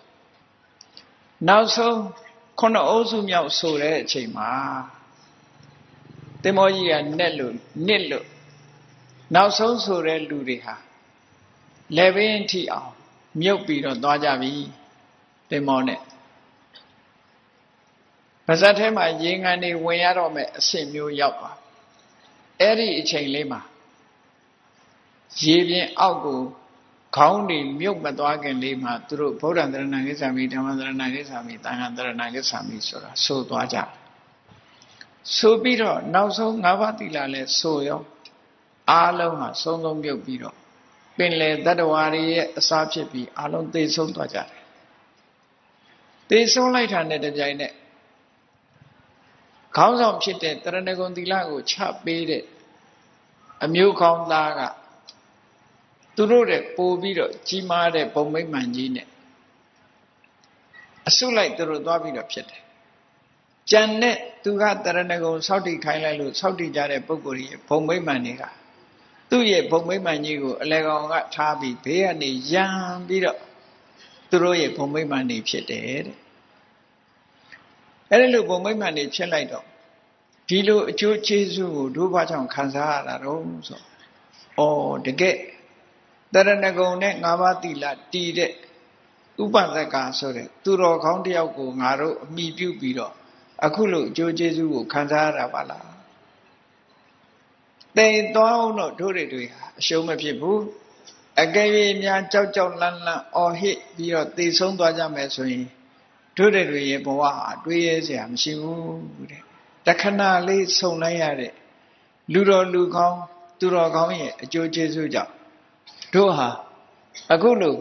Speaker 1: နောက်ဆုံးခုနအုပ်စုမြောက်ဆိုတဲ့အချိန်မှာသင်္ဘောကြီးကနက်လို့နစ်လို့နောက်ဆုံးဆိုတဲ့လူတွေဟာလေဘင်းထိအောင်မြုပ်ပြီးတော့သွားကြပြီသင်္ဘောနဲ့ပါဇက်ထဲမှာရေငန်နေဝင်ရတော့မဲ့အဆင့်မျိုးရောက်သွားအဲ့ဒီအချိန်လေးမှာရေပြင်အောက်ကို ခေါင်းတွေမြုပ်မသွားခင်လေးမှာသူတို့ဗုဒ္ဓံတရဏဂိသမီဓမ္မတရဏဂိသမီသံဃာတရဏဂိသမီဆိုတာဆိုသွားကြဆိုပြီးတော့နောက်ဆုံး၅ပါးသီလလဲဆိုရောအားလုံးဟာဆုံးဆုံးမြုပ်ပြီးတော့ပင်လေတတ္တဝါတွေရဲ့အစာဖြစ်ပြီးအားလုံးသိဆုံးသွားကြတယ်သိဆုံးလိုက်တာနဲ့တပြိုင်နက်ခေါင်းဆောင်ဖြစ်တဲ့တရဏဂုံသီလကိုချပေးတဲ့အမျိုးကောင်းသားက သူတို့တဲ့ပို့ပြီးတော့ကြီးမားတဲ့ဘုံမိမ့်မှန်ကြီးနဲ့အစုလိုက်သူတို့သွားပြီးတော့ဖြစ်တယ်။ကြံတဲ့သူကတရဏဂုံစောက်တိခိုင်းလိုက်လို့စောက်တိကြတဲ့ပုဂ္ဂိုလ်ကြီးဘုံမိမ့်မှန်တွေကသူ့ရဲ့ဘုံမိမ့်မှန်ကြီးကိုအလဲကောင်ကထားပြီးဘေးကနေရံပြီးတော့သူတို့ရဲ့ဘုံမိမ့်မှန်တွေဖြစ်တယ်တဲ့။အဲဒီလိုဘုံမိမ့်မှန်တွေဖြစ်လိုက်တော့ဒီလိုအကျိုးကျေးဇူးကိုတို့ဘာကြောင့်ခံစားရတာတော့ဆို။အော်တကယ် တရဏဂုံနဲ့၅ပါးသီလတည်တဲ့ဥပဒကဆိုတဲ့သူတော်ကောင်းတယောက်ကိုငါတို့အမိပြုပြီးတော့အခုလိုအကျိုးကျေးဇူးကိုခံစားရတာပါလားတိမ်သွားအောင်တော့တို့တွေတွေအရှုံးမဖြစ်ဘူးအကယ်၍များကြောက်ကြောက်လန့်လန့်အော်ဟစ်ပြီးတော့သေဆုံးသွားကြမယ်ဆိုရင်တို့တွေတွေရဲ့ဘဝဟာတွေးရစရာမရှိဘူးတဲ့တခဏလေးဆုံလိုက်ရတဲ့လူတော်လူကောင်းသူတော်ကောင်းရဲ့အကျိုးကျေးဇူးကြောင့် တို့ဟာအခုလို့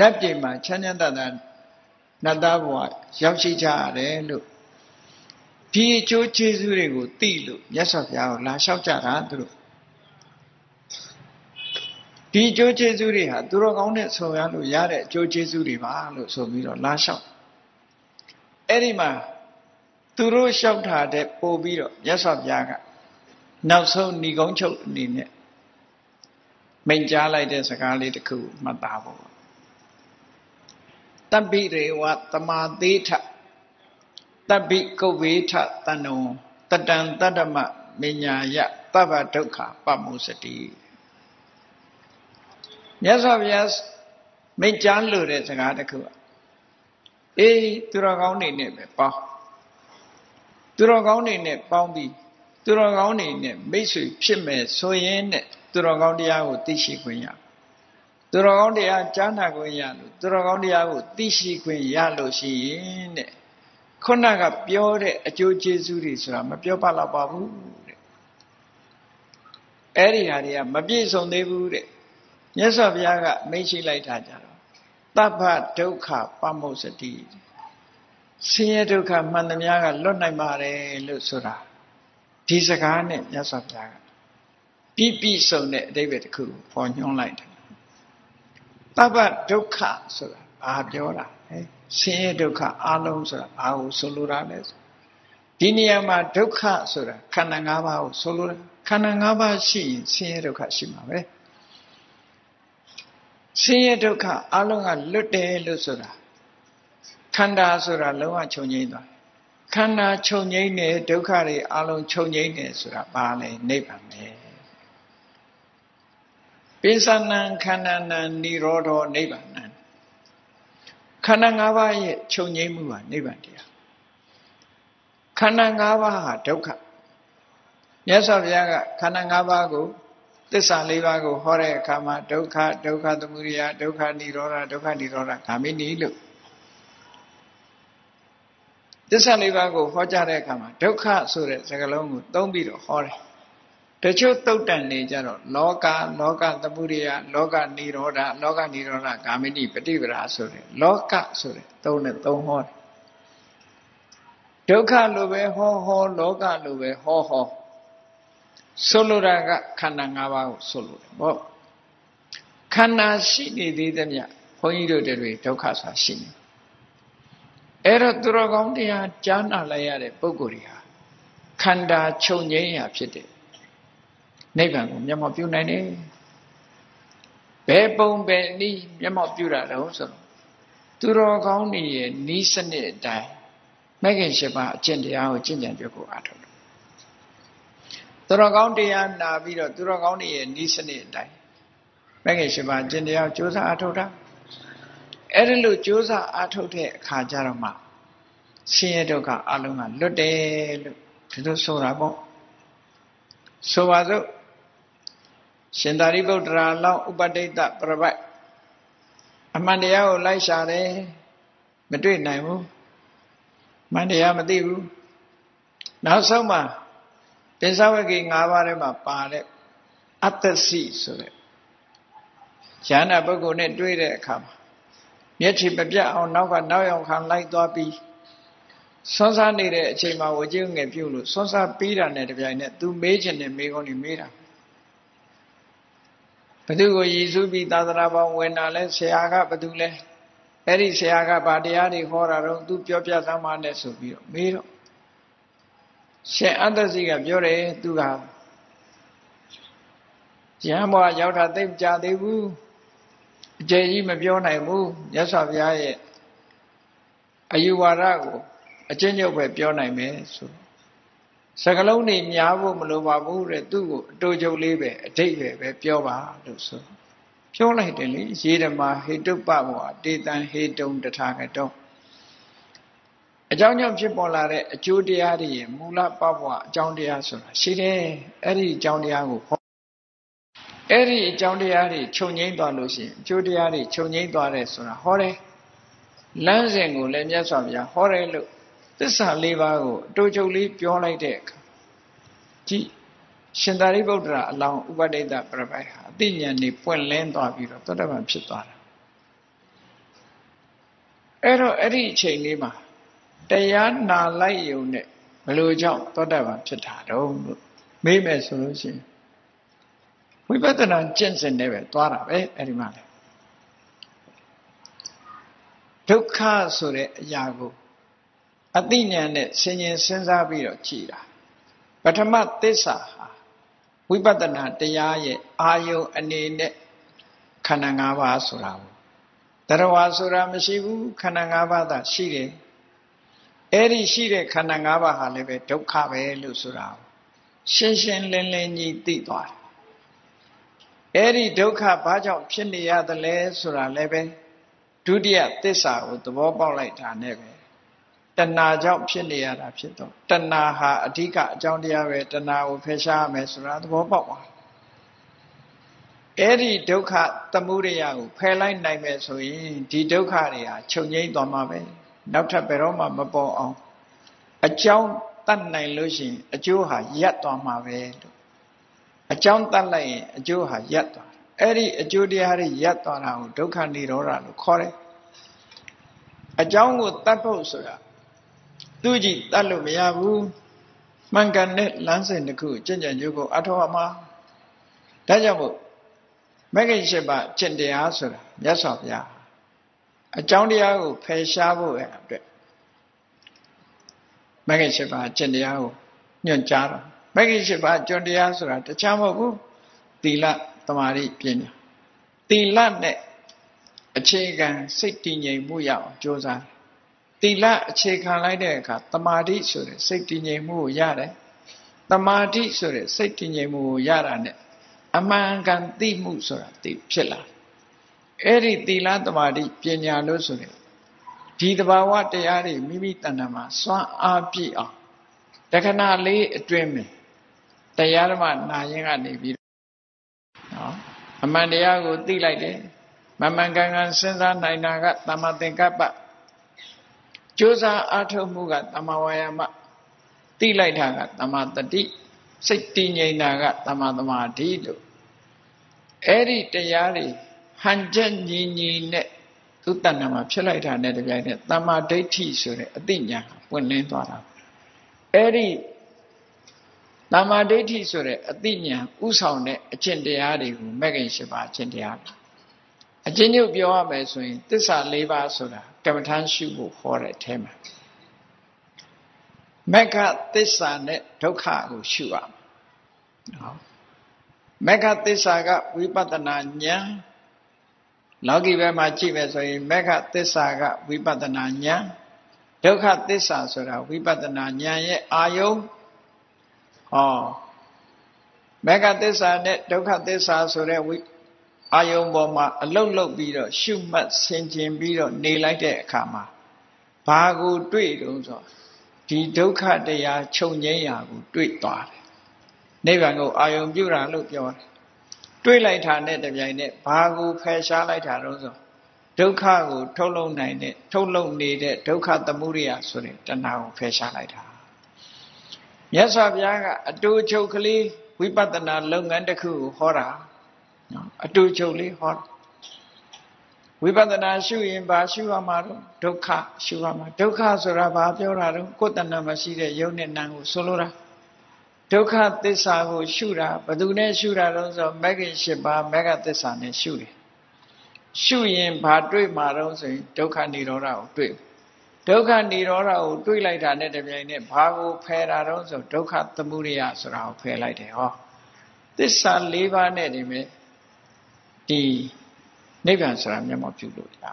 Speaker 1: နတ်ပြည်မှာချမ်းချမ်းသာသာနတ်သားဘဝရောက်ရှိကြရတယ်လို့ဒီအကျိုးကျေးဇူးတွေကိုသိလို့မြတ်စွာဘုရားကိုလာလျှောက်ကြတာသူတို့ဒီအကျိုးကျေးဇူးတွေဟာသူတော်ကောင်းနဲ့ဆုံရလို့ရတဲ့အကျိုးကျေးဇူးတွေပါလို့ဆိုပြီးတော့လာလျှောက်အဲ့ဒီမှာသူတို့လျှောက်တာတဲ့ပို့ပြီးတော့မြတ်စွာဘုရားကနောက်ဆုံးဏီကုံးချုပ်အနေနဲ့ မိန်ကြားလိုက်တဲ့စကားလေးတစ်ခုမှတ်သားဖို့တပိရေဝတမာသေးထတပ္ပိကုတ်ဝေထတဏ္ဏဝတတံတတ္တမမညာယတဗ္ဗဒုက္ခပမုစတိမြတ်စွာဘုရားမိတ်ကြားလို့တဲ့စကားတစ်ခုအေးသူတော်ကောင်းတွေနဲ့ပဲပေါင်းသူတော်ကောင်းတွေနဲ့ပေါင်းပြီးသူတော်ကောင်းတွေနဲ့မိတ်ဆွေဖြစ်မယ်ဆိုရင်တဲ့ သူတော်ကောင်းတရားကိုသိရှိခွင့်ရသူတော်ကောင်းတရားကြားနာခွင့်ရလို့သူတော်ကောင်းတရားကိုသိရှိခွင့်ရလို့ရှိရင်တဲ့ခုနကပြောတဲ့အကျိုးကျေးဇူးတွေဆိုတာမပြောပါတော့ပါဘူးတဲ့အဲ့ဒီဟာတွေကမပြည့်စုံသေးဘူးတဲ့မြတ်စွာဘုရားကမိတ်ရှိလိုက်တာကြတော့တပ္ပဒုက္ခပမုစတိဆင်းရဲဒုက္ခမှန်သမျှကလွတ်နိုင်ပါတယ်လို့ဆိုတာဒီစကားနဲ့မြတ်စွာဘုရားက ပြည့်ပြည့်စုံတဲ့အဓိပ္ပာယ်တစ်ခုပေါ်ညွှန်းလိုက်တယ်တပ္ပဒုက္ခဆိုတာဘာပြောတာလဲဆင်းရဲဒုက္ခအလုံးဆိုတာဘာကိုဆိုလိုတာလဲဒီနေရာမှာဒုက္ခဆိုတာခန္ဓာ၅ပါးကိုဆိုလိုတာခန္ဓာ၅ပါးရှိရင်ဆင်းရဲဒုက္ခရှိမှာပဲဆင်းရဲဒုက္ခအလုံးကလွတ်တယ်လို့ဆိုတာခန္ဓာဆိုတာလုံးဝချုပ်ငြိမ်းသွားခန္ဓာချုပ်ငြိမ်းတယ်ဒုက္ခတွေအလုံးချုပ်ငြိမ်းတယ်ဆိုတာဘာလဲနိဗ္ဗာန်ပဲ ပိဿနံခန္ဓာနံនិရောဓောနိဗ္ဗာန်ခန္ဓာ၅ပါးရဲ့ချုပ်ငြိမ်းမှုဟာနိဗ္ဗာန်တရားခန္ဓာ၅ပါးဟာဒုက္ခမြတ်စွာဘုရားကခန္ဓာ၅ပါးကိုသစ္စာ၄ပါးကိုဟောတဲ့အခါမှာဒုက္ခဒုက္ခသမုဒယဒုက္ခនិရောဓဒုက္ခនិရောဓဂာမိနီလို့သစ္စာ၄ပါးကိုဟောကြားတဲ့အခါမှာဒုက္ခဆိုတဲ့စကားလုံးကိုသုံးပြီးတော့ဟောတယ် တချို့တုတ်တန်နေကြတော့လောကလောကသမုဒယလောကនិရောဓလောကនិရောဓဂာမိနီပฏิပဒါဆိုတဲ့လောကဆိုတဲ့သုံးနဲ့သုံးဟောတယ်ဒုက္ခလိုပဲဟောဟောလောကလိုပဲဟောဟောဆိုလိုတာကခန္ဓာ၅ပါးကိုဆိုလိုတယ်ပေါ့ခန္ဓာရှိနေသေးသမျှဘုန်းကြီးတို့တွေဒုက္ခဆိုတာရှိနေအဲ့တော့သူတော်ကောင်းတရားကြားနာလိုက်ရတဲ့ပုဂ္ဂိုလ်တွေဟာခန္ဓာချုပ်ငြိမ်းရာဖြစ်တဲ့ နိဗ္ဗာန်ကိုမျက်မှောက်ပြုနိုင်တယ်ဘယ်ပုံပဲနည်းမျက်မှောက်ပြုတာတော့ဆိုတော့သူတော်ကောင်းတွေရဲ့နီးစနစ်အတိုင်းမဂ္ဂင်၈ပါးအကျင့်တရားကိုကျင့်ကြံကြကိုအားထုတ်သူတော်ကောင်းတရားနာပြီးတော့သူတော်ကောင်းတွေရဲ့ဤစနစ်အတိုင်းမဂ္ဂင်၈ပါးကျင့်တရားကြိုးစားအားထုတ်တာအဲ့ဒီလိုကြိုးစားအားထုတ်တဲ့အခါကျတော့မှဆင်းရဲဒုက္ခအလုံးကလွတ်တယ်လို့ဒီလိုဆိုတာပေါ့ဆိုပါစို့ ရှင်သာရိပုတ္တရာလောင်းဥပဋိတပြပတ်အမှန်တရားကိုလိုက်ရှာတယ်မတွေ့နိုင်ဘူးမှန်တရားမသိဘူးနောက်ဆုံးမှာပိဿဝဂီ၅ပါးထဲမှာပါတဲ့အတ္တစီဆိုတဲ့ဉာဏပုဂ္ဂိုလ်နဲ့တွေ့တဲ့အခါမှာမျက်ခြေမပြတ်အောင်နောက်ကနောက်ရောက်ခံလိုက်သွားပြီးဆွမ်းစားနေတဲ့အချိန်မှာဝကြည့်ငယ်ပြုတ်လို့ဆွမ်းစားပြီးတာနဲ့တပြိုင်နက်သူမေးချင်တဲ့မေးခွန်းတွေမေးတာ ဘသူကိုရည်စူးပြီးသာသနာပေါင်းဝင်တာလဲဆရာကဘသူလဲအဲ့ဒီဆရာကဗာတရားတွေဟောတာတော့သူပြောပြသမ်းပါနဲ့ဆိုပြီးတော့မေးတော့ရှင်အတ္တစီကပြောတယ်သူကရဟန်းဘဝရောက်တာသိမကြသေးဘူးအကျေကြီးမပြောနိုင်ဘူးမြတ်စွာဘုရားရဲ့အယူဝါဒကိုအကျဉ်းချုပ်ပဲပြောနိုင်မယ်ဆို စကလုံးနေများဖို့မလိုပါဘူးတဲ့သူ့ကိုအတူချုပ်လေးပဲအတိတ်ပဲပဲပြောပါလို့ဆိုပြောလိုက်တယ်လေရေဓမာဟေတုပ္ပဘောတေတံဟေတုံတထာဂတောအကြောင်းကြောင့်ဖြစ်ပေါ်လာတဲ့အကျိုးတရားတွေရဲ့မူလပပဝအကြောင်းတရားဆိုတာရှိတယ်အဲ့ဒီအကြောင်းတရားကိုဟောအဲ့ဒီအကြောင်းတရားတွေခြုံငိမ့်သွားလို့ရှိရင်အကျိုးတရားတွေခြုံငိမ့်သွားတယ်ဆိုတာဟောတယ်လမ်းစဉ်ကိုလည်းမြတ်စွာဘုရားဟောတယ်လို့ သစ္စာလေးပါးကိုအတူချုပ်လေးပြောလိုက်တဲ့အခါကြည့်ရှင်သာရိပုတ္တရာအလောင်းဥပဒိတပြပိုက်ဟာအသိဉာဏ်နေပွင့်လင်းသွားပြီးတော့သောတပန်ဖြစ်သွားတာအဲ့တော့အဲ့ဒီအချိန်လေးမှာတရားနာလိုက်ယုံနဲ့ဘလို့ကြောင့်သောတပန်ဖြစ်တာတော့လို့မေးမယ်ဆိုလို့ရှိရင်ဝိပဿနာကျင့်စဉ်နဲ့ပဲသွားတာပဲအဲ့ဒီမှာလေဒုက္ခဆိုတဲ့အရာကို အသိဉာဏ်နဲ့ဆင်ញင်စဉ်းစားပြီးတော့ကြည်တာပထမသစ္စာဟာဝိပဿနာတရားရဲ့အာယုအနေနဲ့ခန္ဓာ၅ပါးဆိုတာကိုတရဝါဆိုတာမရှိဘူးခန္ဓာ၅ပါးသာရှိတယ်အဲ့ဒီရှိတဲ့ခန္ဓာ၅ပါးဟာလည်းပဲဒုက္ခပဲလို့ဆိုတာရှင်းရှင်းလင်းလင်းကြီးသိသွားတယ်အဲ့ဒီဒုက္ခဘာကြောင့်ဖြစ်နေရသလဲဆိုတာလည်းပဲဒုတိယသစ္စာကိုသဘောပေါက်လိုက်တာနဲ့ပဲ တဏှာကြောင့်ဖြစ်နေရတာဖြစ်တော့တဏှာဟာအဓိကအကြောင်းတရားပဲတဏှာကိုဖယ်ရှားရမယ်ဆိုတာသဘောပေါက်ပါအဲ့ဒီဒုက္ခသမုဒယကိုဖယ်လိုက်နိုင်မယ်ဆိုရင်ဒီဒုက္ခတွေဟာချုပ်ငြိမ့်သွားမှာပဲနောက်ထပ်ဘယ်တော့မှမပေါ်အောင်အကြောင်းတတ်နိုင်လို့ရှိရင်အကျိုးဟာရပ်သွားမှာပဲလို့အကြောင်းတတ်လိုက်ရင်အကျိုးဟာရပ်သွားအဲ့ဒီအကျိုးတရားတွေရပ်သွားတာကိုဒုက္ခនិရောဓလို့ခေါ်တယ်အကြောင်းကိုတတ်ဖို့ဆိုတာ သူကြည့်တတ်လို့မရဘူးမှန်ကန်တဲ့လမ်းစဉ်တစ်ခုကြင်ကြံကြိုးကိုအထောက်အမှာဒါကြောင့်မို့မဂ္ဂင်၈ပါးကျင့်တရားဆိုတာမြတ်စွာဘုရားအကြောင်းတရားကိုဖယ်ရှားဖို့အတွက်မဂ္ဂင်၈ပါးကျင့်တရားကိုညွှန်ကြားတော့မဂ္ဂင်၈ပါးကျင့်တရားဆိုတာတခြားမဟုတ်ဘူးသီလသမာဓိပညာသီလနဲ့အခြေခံစိတ်တည်ငြိမ်မှုရအောင်ကြိုးစား သီလအခြေခံလိုက်တဲ့အခါတမာတိဆိုတဲ့စိတ်တည်ငြိမ်မှုကိုရတယ်တမာတိဆိုတဲ့စိတ်တည်ငြိမ်မှုကိုရတာနဲ့အမှန်ကန်သိမှုဆိုတာသိဖြစ်လာအဲ့ဒီသီလတမာတိပညာလို့ဆိုတဲ့ဒီတဘာဝတရားတွေမိမိတဏ္ဍာမှာစွမ်းအားပြည့်အောင်တခဏလေးအတွင်းမှာတရားဓမ္မနာရင်ကနေပြီးနော်အမှန်တရားကိုသိလိုက်တယ်မမှန်ကန်ကန်စဉ်းစားနိုင်တာကသမ္မာသင်္ကပ္ပ ကြိုးစားအားထုတ်မှုကသမ္မာဝါယာမသိလိုက်တာကသမ္မာတတိစိတ်တည်ငြိမ်တာကသမ္မာသမာဓိလို့အဲ့ဒီတရားတွေဟန်ချက်ညီညီနဲ့သူတဏ္ဍာမှာဖြစ်လိုက်တာနဲ့တပြိုင်နက်သမ္မာဒိဋ္ဌိဆိုတဲ့အသိဉာဏ်ပွင့်လင်းသွားတာအဲ့ဒီသမ္မာဒိဋ္ဌိဆိုတဲ့အသိဉာဏ်ဥဆောင်တဲ့အကျင့်တရားတွေကိုမဂ္ဂင်၈ပါးအကျင့်တရားအကျဉ်းချုပ်ပြောရမယ်ဆိုရင် သစ္စာ၄ပါးဆိုတာ ကမ္မထမ်းရှုဖို့ဟောတဲ့အထဲမှာမက္ခသစ္စာနဲ့ဒုက္ခကိုရှုရမယ်နော်မက္ခသစ္စာကဝိပဿနာဉာဏ်လောကီဘက်မှာကြည့်မယ်ဆိုရင်မက္ခသစ္စာကဝိပဿနာဉာဏ်ဒုက္ခသစ္စာဆိုတာဝိပဿနာဉာဏ်ရဲ့အာယုံဟောမက္ခသစ္စာနဲ့ဒုက္ခသစ္စာဆိုတဲ့ဝိ အာယုံပေါ်မှာအလုတ်လုတ်ပြီးတော့ရှုမှတ်ဆင်ခြင်ပြီးတော့နေလိုက်တဲ့အခါမှာဘာကိုတွေ့တုံးဆိုဒီဒုက္ခတရားချုပ်ငြိမ်းရာကိုတွေ့သွားတယ်နိဗ္ဗာန်ကိုအာယုံပြုတာလို့ပြောတယ်တွေးလိုက်တာနဲ့တပြိုင်နက်ဘာကိုဖယ်ရှားလိုက်တာတော့ဆိုဒုက္ခကိုထုတ်လုံနိုင်တဲ့ထုတ်လုံနေတဲ့ဒုက္ခသမုဒယဆိုတဲ့တဏှာကိုဖယ်ရှားလိုက်တာမြတ်စွာဘုရားကအတူချုပ်ကလေးဝိပဿနာလုပ်ငန်းတစ်ခုကိုဟောတာ နော်အတူချုပ်လေးဟောဝိပဿနာရှုရင်ဘာရှုရမှာတော့ဒုက္ခရှုရမှာဒုက္ခဆိုတာဘာပြောတာတော့ကိုယ်တဏ္ဍမရှိတဲ့ယုံနဲ့နံကိုဆိုလိုတာဒုက္ခသစ္စာကိုရှုတာဘယ်သူနဲ့ရှုတာတော့ဆိုမဂ္ဂင်၈ပါးမဂ္ဂသစ္စာနဲ့ရှုတယ်ရှုရင်ဘာတွေ့မှာတော့ဆိုရင်ဒုက္ခនិရောဓကိုတွေ့ဒုက္ခនិရောဓကိုတွေးလိုက်တာနဲ့တပြိုင်နက်ဘာကိုဖယ်တာတော့ဆိုဒုက္ခသမုဒယဆိုတာကိုဖယ်လိုက်တယ်ဟောသစ္စာ၄ပါးနဲ့ဒီမဲ့ ဒီနိဗ္ဗာန်ဆိုတာမျက်မှောက်ပြုလို့ရ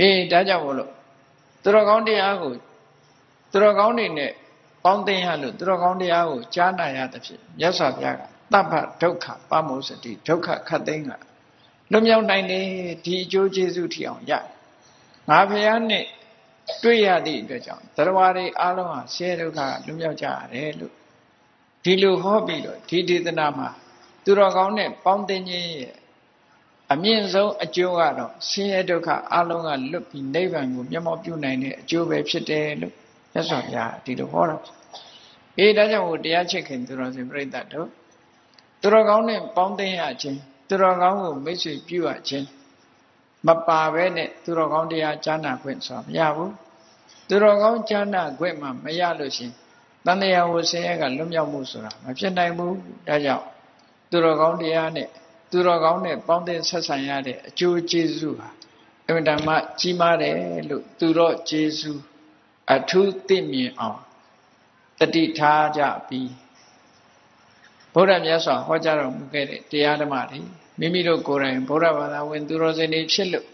Speaker 1: အေးဒါကြောင့်မို့လို့သူတော်ကောင်းတရားကိုသူတော်ကောင်းတွေနဲ့ပေါင်းသိရလို့သူတော်ကောင်းတရားကိုကြားနာရသဖြင့်မြတ်စွာဘုရားကတပ္ပဒုက္ခပမောစတိဒုက္ခခတ်သိမ်းကလွတ်မြောက်နိုင်တယ်ဒီအကျိုးကျေးဇူးထီအောင်ရငါဘုရားနဲ့တွေ့ရသည့်အတွက်ကြောင့်တရားတွေအားလုံးဟာဆဲဒုက္ခလွတ်မြောက်ကြရတယ်လို့ဒီလိုဟောပြီးတော့ဒီဒေသနာမှာ သူတော်ကောင်းနဲ့ပေါင်းတင်ခြင်းရဲ့အမြင့်ဆုံးအကျိုးကတော့ဆင်းရဲဒုက္ခအလုံးကလွတ်ပြီးနိဗ္ဗာန်ကိုမျက်မှောက်ပြုနိုင်တဲ့အကျိုးပဲဖြစ်တယ်လို့မြတ်စွာဘုရားဒီလိုဟောတာအေးဒါကြောင့်ဟိုတရားချစ်ခင်သူတော်စင်ပြိဿတို့သူတော်ကောင်းနဲ့ပေါင်းတင်ရခြင်းသူတော်ကောင်းကိုမိတ်ဆွေပြုရခြင်းမပါပဲနဲ့သူတော်ကောင်းတရားကြားနာခွင့်ဆိုတာမရဘူးသူတော်ကောင်းကြားနာခွင့်မှမရလို့ရှင်တန်တရားဝဆင်းရဲကလွတ်မြောက်မှုဆိုတာမဖြစ်နိုင်ဘူးဒါကြောင့် သူတော်ကောင်းတရားနဲ့သူတော်ကောင်းနဲ့ပေါင်းတင်ဆက်ဆံရတဲ့အကျိုးကျေးဇူးဟာအမှန်တမ်းကြီးမားတယ်လို့သူတော်ကျေးဇူးအထူးသိမြင်အောင်တတိထားကြပြီးဘုရားမြတ်စွာဟောကြားတော်မူခဲ့တဲ့တရားဓမ္မတွေမိမိတို့ကိုယ်တိုင်ဘုရားဘာသာဝင်သူတော်စင်တွေဖြစ်လို့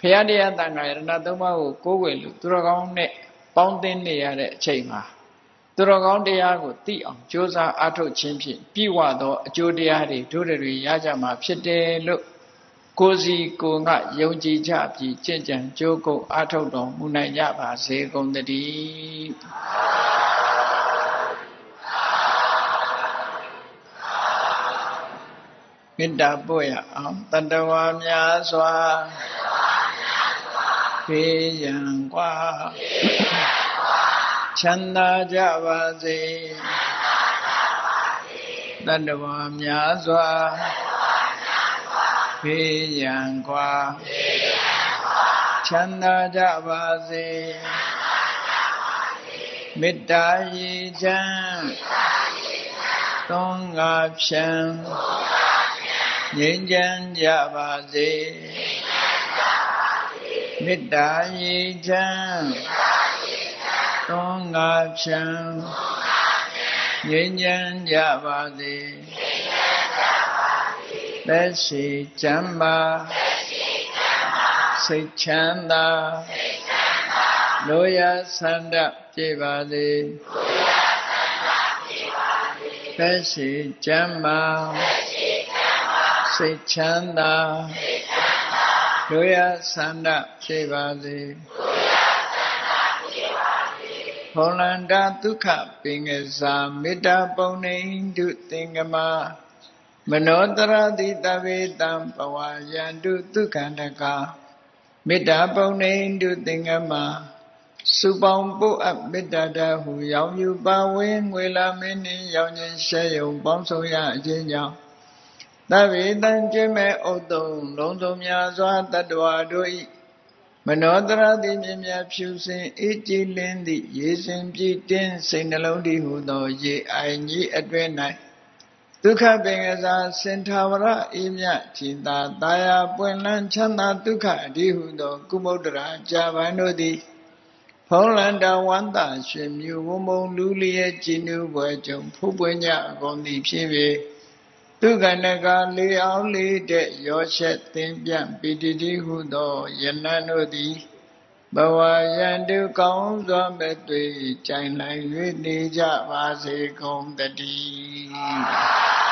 Speaker 1: ဖရာတရားတန်ခါရဏသုံးပါးကိုကိုးကွယ်လို့သူတော်ကောင်းနဲ့ပေါင်းသင်းနေရတဲ့အချိန်မှာ သူတော်ကောင်းတရားကိုသိအောင်ကြိုးစားအားထုတ်ခြင်းဖြင့်ပြည့်ဝသောအကျိုးတရားတွေတို့တွေရကြမှာဖြစ်တယ်လို့ကိုစီကိုငါယုံကြည်ကြပြီးကြင်ကြံကြိုးကုပ်အားထုတ်တော်မူနိုင်ကြပါစေကုန်သတည်းမေတ္တာပို့ရအောင်တတဝါများစွာဖေးရန်กว่า ချမ်းသာကြပါစေတတ္တဝါများစွာဖေးရန်ကွာချမ်းသာကြပါစေမေတ္တာရည်ချမ်းသုံးငါဖြံငြိမ်းချမ်းကြပါစေမေတ္တာရည်ချမ်း သုံးငါဖြံငြိမ်းချမ်းကြပါစေသက်ရှိချမ်းပါစိတ်ချမ်းသာလိုရဆန္ဒပြေပါစေသက်ရှိချမ်းပါစိတ်ချမ်းသာတို့ရဆန္ဒဖြစ်ပါစေ ဟောလန္တာဒုက္ခပင်ကစားမေတ္တာပုံနေတုသင်္ကမမနောတရတိတဝေတံပဝါယန္တုဒုက္ခန္တကမေတ္တာပုံနေတုသင်္ကမစုပေါင်းပုအပ်မေတ္တာတဟုရောင်ယူပါဝင်းငွေလာမင်းနှင့်ရောင်ခြင်းရှဲယုံပေါင်းဆုံးရခြင်းကြောင့်သဗ္ဗေတံကျင့်မဲ့ဥတ္တုံလုံးစုံများစွာတတ္တဝါတို့ဤ မနောတရတိမြင်မြဖြူစင်အေးကြည်လင်းသည့်ရေစင်ပြည့်တင်းစိတ်နှလုံးတည်ဟုသော ရေအိုင်ကြီးအတွင်၌ဒုက္ခပင်ကစားစင်ထာဝရအေးမြจิตာတာယာပွင့်လန်းချမ်းသာဒုက္ခအဒီဟုသော ကုမုဒ္ဒရာကြာပန်တို့သည်ဖုံးလန္တဝန္တာရှင်မြူဝုံမုံလူလျက်ကြည်နူးပွဲကြုံဖုတ်ပွင့်ကြကုန်သည်ဖြစ်၍ သူကနကလေးအောင်လေးတဲ့ရောချက်သင်ပြန့်ပိတိတိဟုသောယနန်တို့သည်ဘဝယံတုကောင်းစွာမဲ့တွေ့ကြိုင်နိုင်၍နေကြပါစေကုန်တည်း